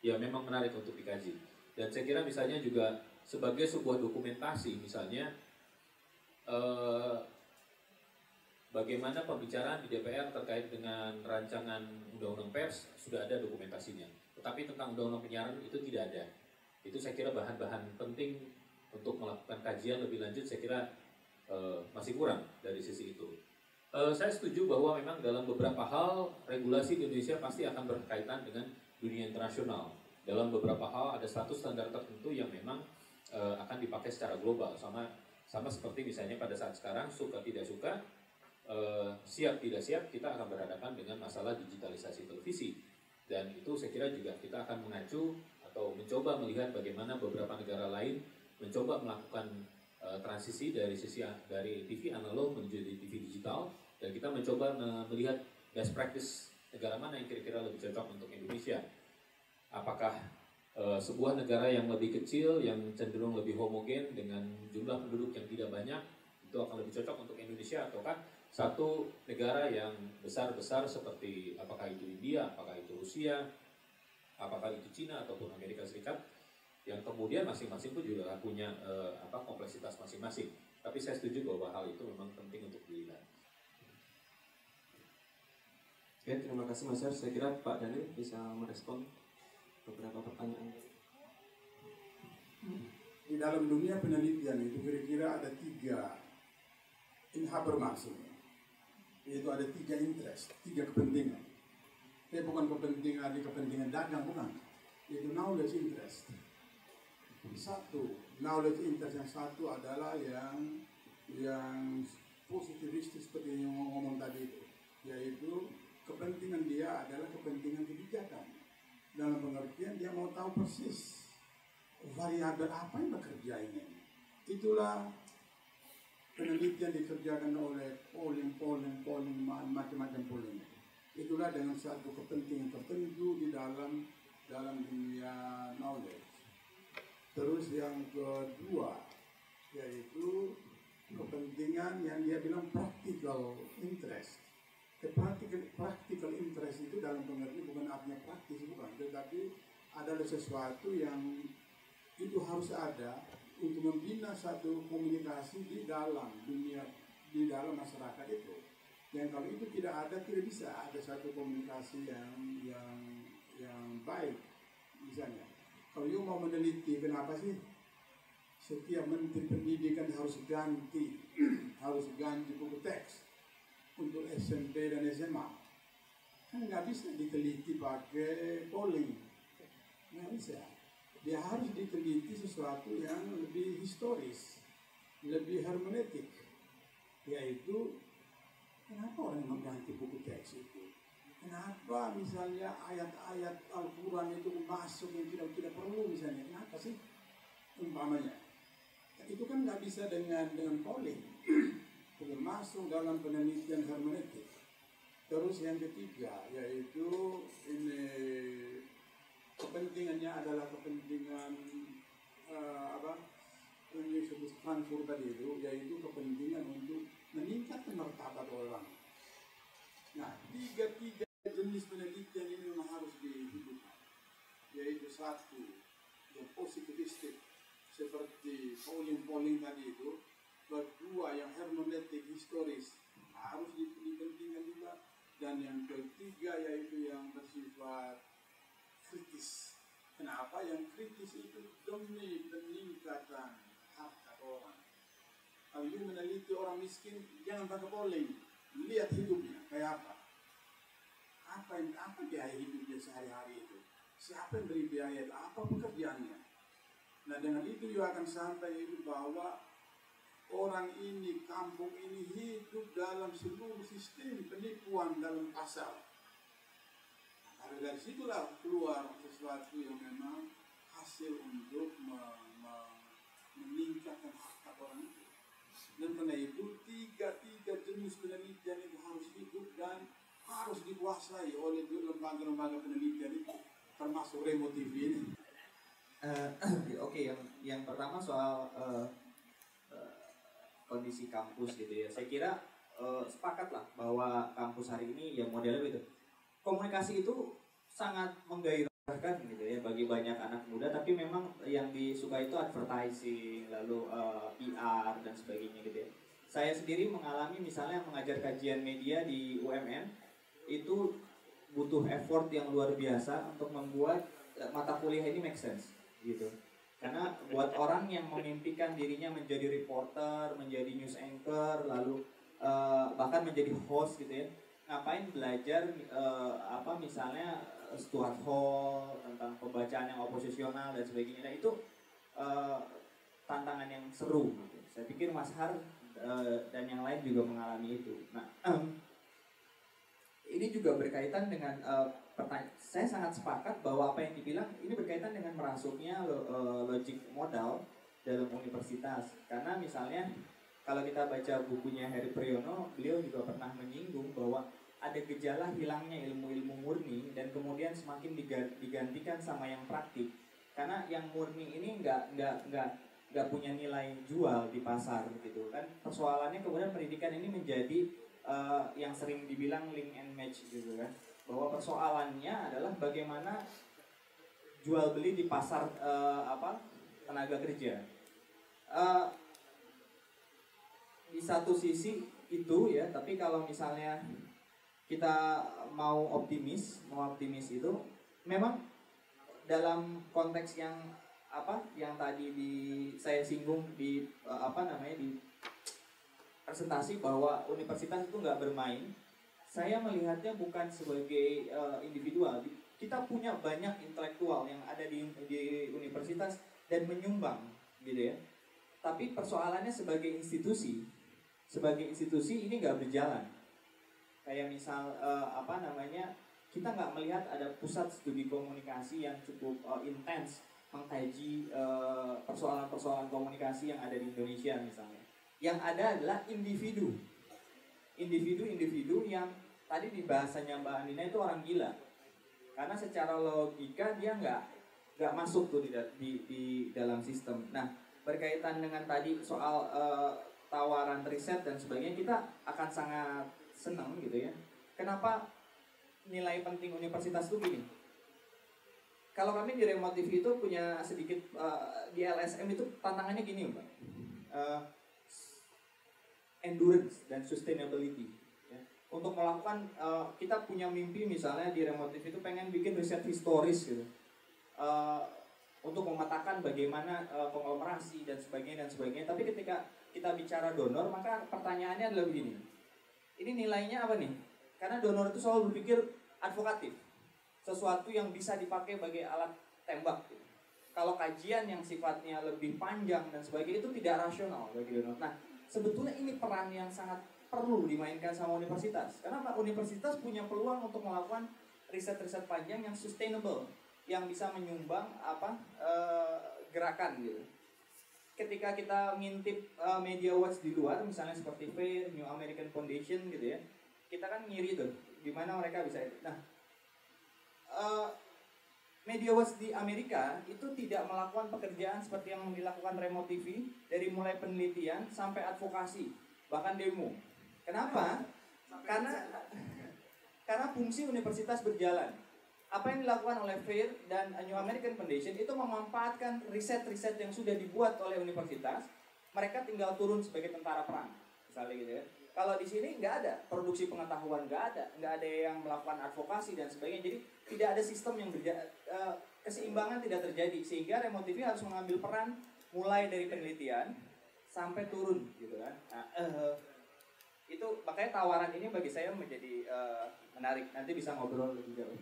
ya memang menarik untuk dikaji. Dan saya kira misalnya juga sebagai sebuah dokumentasi misalnya uh, bagaimana pembicaraan di DPR terkait dengan rancangan undang-undang pers sudah ada dokumentasinya. Tetapi tentang undang-undang penyiaran itu tidak ada. Itu saya kira bahan-bahan penting untuk melakukan kajian lebih lanjut saya kira uh, masih kurang dari sisi itu. Uh, saya setuju bahwa memang dalam beberapa hal regulasi di Indonesia pasti akan berkaitan dengan dunia internasional. Dalam beberapa hal ada satu standar tertentu yang memang uh, akan dipakai secara global. Sama sama seperti misalnya pada saat sekarang suka tidak suka uh, siap tidak siap kita akan berhadapan dengan masalah digitalisasi televisi. Dan itu saya kira juga kita akan mengacu atau mencoba melihat bagaimana beberapa negara lain mencoba melakukan uh, transisi dari sisi dari TV analog menuju TV digital. Dan kita mencoba melihat best practice negara mana yang kira-kira lebih cocok untuk Indonesia? Apakah e, sebuah negara yang lebih kecil, yang cenderung lebih homogen dengan jumlah penduduk yang tidak banyak, itu akan lebih cocok untuk Indonesia ataukah satu negara yang besar-besar seperti apakah itu India, apakah itu Rusia, apakah itu Cina ataupun Amerika Serikat yang kemudian masing-masing pun juga punya e, apa kompleksitas masing-masing. Tapi saya setuju bahwa hal itu memang penting untuk dilihat. Oke, terima kasih Mas Her. Saya kira Pak Daniel bisa merespon beberapa pertanyaan. Di dalam dunia penelitian itu kira-kira ada tiga inhaber maksudnya. Yaitu ada tiga interest, tiga kepentingan. Tapi bukan kepentingan di kepentingan dagang, bukan. Itu knowledge interest. Satu, knowledge interest yang satu adalah yang yang positivistis seperti yang ngomong tadi itu, yaitu kepentingan dia adalah kepentingan kebijakan. Dalam pengertian dia mau tahu persis variabel apa yang bekerja ini. Itulah penelitian dikerjakan oleh polling, polling, polling, macam-macam polling. Itulah dengan satu kepentingan tertentu di dalam dalam dunia knowledge. Terus yang kedua yaitu kepentingan yang dia bilang practical interest practical, practical interest itu dalam pengertian bukan artinya praktis bukan, tetapi adalah sesuatu yang itu harus ada untuk membina satu komunikasi di dalam dunia di dalam masyarakat itu. Yang kalau itu tidak ada tidak bisa ada satu komunikasi yang yang yang baik misalnya. Kalau you mau meneliti kenapa sih setiap menteri pendidikan harus ganti harus ganti buku teks untuk SMP dan SMA kan nggak bisa diteliti pakai polling. Nggak bisa. Dia harus diteliti sesuatu yang lebih historis lebih hermeneutik. Yaitu kenapa orang mengganti buku teks itu? Kenapa misalnya ayat-ayat Al-Quran itu masuk yang tidak tidak perlu misalnya? Kenapa sih? Umpamanya. Itu kan nggak bisa dengan dengan polling termasuk dalam penelitian hermeneutik. Terus yang ketiga yaitu ini kepentingannya adalah kepentingan eh, apa yang disebut transfer tadi itu yaitu kepentingan untuk meningkatkan martabat orang. Nah tiga tiga jenis penelitian ini memang harus dihidupkan yaitu satu yang positivistik seperti polling-polling tadi itu berdua yang hermeneutik historis harus dipentingkan juga. Dan yang ketiga yaitu yang bersifat kritis. Kenapa? Yang kritis itu demi peningkatan harta orang. Kalau you meneliti orang miskin jangan pakai polling. Lihat hidupnya kayak apa? Apa yang apa biaya hidupnya sehari-hari itu? Siapa yang beri biaya? Itu apa pekerjaannya? Nah dengan itu you akan sampai itu bahwa orang ini kampung ini hidup dalam seluruh sistem penipuan dalam pasar karena dari situlah keluar sesuatu yang memang hasil untuk me- me- meningkatkan harta orang itu dan karena itu tiga tiga jenis penelitian itu harus hidup dan harus dikuasai oleh lembaga-lembaga penelitian itu termasuk remote TV ini. Eh, Oke, yang yang pertama soal eh, kondisi kampus gitu ya. Saya kira eh, sepakat lah bahwa kampus hari ini ya modelnya gitu. Komunikasi itu sangat menggairahkan gitu ya bagi banyak anak muda. Tapi memang yang disuka itu advertising, lalu eh, PR dan sebagainya gitu ya. Saya sendiri mengalami misalnya mengajar kajian media di UMN itu butuh effort yang luar biasa untuk membuat mata kuliah ini make sense gitu karena buat orang yang memimpikan dirinya menjadi reporter menjadi news anchor lalu eh, bahkan menjadi host gitu ya ngapain belajar eh, apa misalnya eh, Stuart Hall tentang pembacaan yang oposisional dan sebagainya nah, itu eh, tantangan yang seru gitu. saya pikir Mas Har eh, dan yang lain juga mengalami itu nah ini juga berkaitan dengan uh, pertanyaan. Saya sangat sepakat bahwa apa yang dibilang ini berkaitan dengan merasuknya uh, logik modal dalam universitas. Karena misalnya kalau kita baca bukunya Heri Priyono, beliau juga pernah menyinggung bahwa ada gejala hilangnya ilmu-ilmu murni dan kemudian semakin diga- digantikan sama yang praktik. Karena yang murni ini nggak nggak nggak nggak punya nilai jual di pasar gitu kan. Persoalannya kemudian pendidikan ini menjadi eh, yang sering dibilang link and match gitu kan bahwa persoalannya adalah bagaimana jual beli di pasar eh, apa tenaga kerja Eh, di satu sisi itu ya tapi kalau misalnya kita mau optimis mau optimis itu memang dalam konteks yang apa yang tadi di saya singgung di eh, apa namanya di presentasi bahwa universitas itu nggak bermain. Saya melihatnya bukan sebagai uh, individual. Kita punya banyak intelektual yang ada di, di universitas dan menyumbang, gitu ya. Tapi persoalannya sebagai institusi, sebagai institusi ini nggak berjalan. Kayak misal uh, apa namanya, kita nggak melihat ada pusat studi komunikasi yang cukup uh, intens mengkaji uh, persoalan-persoalan komunikasi yang ada di Indonesia misalnya yang ada adalah individu individu-individu yang tadi di bahasanya Mbak Andina itu orang gila. Karena secara logika dia nggak nggak masuk tuh di, di, di dalam sistem. Nah berkaitan dengan tadi soal uh, tawaran riset dan sebagainya kita akan sangat senang gitu ya. Kenapa nilai penting universitas itu gini? Kalau kami di Remote TV itu punya sedikit uh, di LSM itu tantangannya gini mbak. Uh, endurance dan sustainability. Ya. Untuk melakukan uh, kita punya mimpi misalnya di Remotive itu pengen bikin riset historis gitu. Uh, untuk memetakan bagaimana uh, konglomerasi dan sebagainya dan sebagainya. Tapi ketika kita bicara donor, maka pertanyaannya adalah begini. Ini nilainya apa nih? Karena donor itu selalu berpikir advokatif. Sesuatu yang bisa dipakai sebagai alat tembak. gitu. Kalau kajian yang sifatnya lebih panjang dan sebagainya itu tidak rasional bagi donor. Nah, sebetulnya ini peran yang sangat perlu dimainkan sama universitas. Karena Pak, universitas punya peluang untuk melakukan riset-riset panjang yang sustainable, yang bisa menyumbang apa eh, gerakan gitu. Ketika kita ngintip eh, media watch di luar, misalnya seperti FAIR, New American Foundation gitu ya, kita kan ngiri tuh, gimana mereka bisa. Nah, eh, media watch di Amerika itu tidak melakukan pekerjaan seperti yang dilakukan Remote TV dari mulai penelitian sampai advokasi bahkan demo. Kenapa? Karena karena fungsi universitas berjalan. Apa yang dilakukan oleh FAIR dan New American Foundation itu memanfaatkan riset-riset yang sudah dibuat oleh universitas. Mereka tinggal turun sebagai tentara perang, misalnya gitu ya. Kalau di sini nggak ada produksi pengetahuan, nggak ada, nggak ada yang melakukan advokasi dan sebagainya. Jadi tidak ada sistem yang berja eh, keseimbangan tidak terjadi sehingga remote TV harus mengambil peran mulai dari penelitian sampai turun gitu kan. Nah, eh, itu makanya tawaran ini bagi saya menjadi eh, menarik. Nanti bisa ngobrol lebih jauh.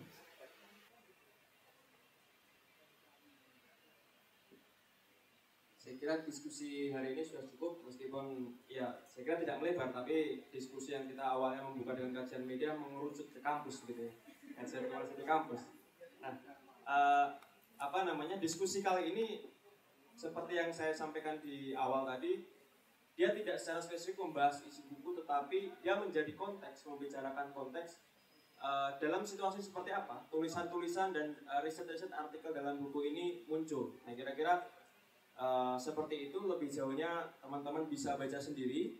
Saya kira diskusi hari ini sudah cukup meskipun ya saya kira tidak melebar tapi diskusi yang kita awalnya membuka dengan kajian media mengerucut ke kampus gitu ya kajian di kampus. Nah eh, apa namanya diskusi kali ini seperti yang saya sampaikan di awal tadi dia tidak secara spesifik membahas isi buku tetapi dia menjadi konteks membicarakan konteks eh, dalam situasi seperti apa tulisan-tulisan dan eh, riset-riset artikel dalam buku ini muncul. Nah kira-kira Uh, seperti itu lebih jauhnya teman-teman bisa baca sendiri.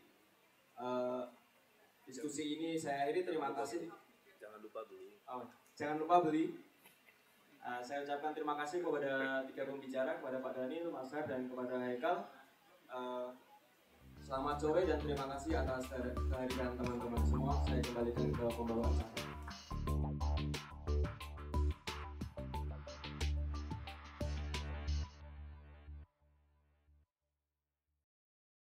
Uh, diskusi ini saya akhiri terima kasih. Jangan lupa beli. oh, jangan lupa beli. Uh, saya ucapkan terima kasih kepada tiga pembicara kepada Pak Daniel, Mas Har, dan kepada Haikal. Uh, selamat sore dan terima kasih atas kehadiran teman-teman semua. Saya kembalikan ke pembawa acara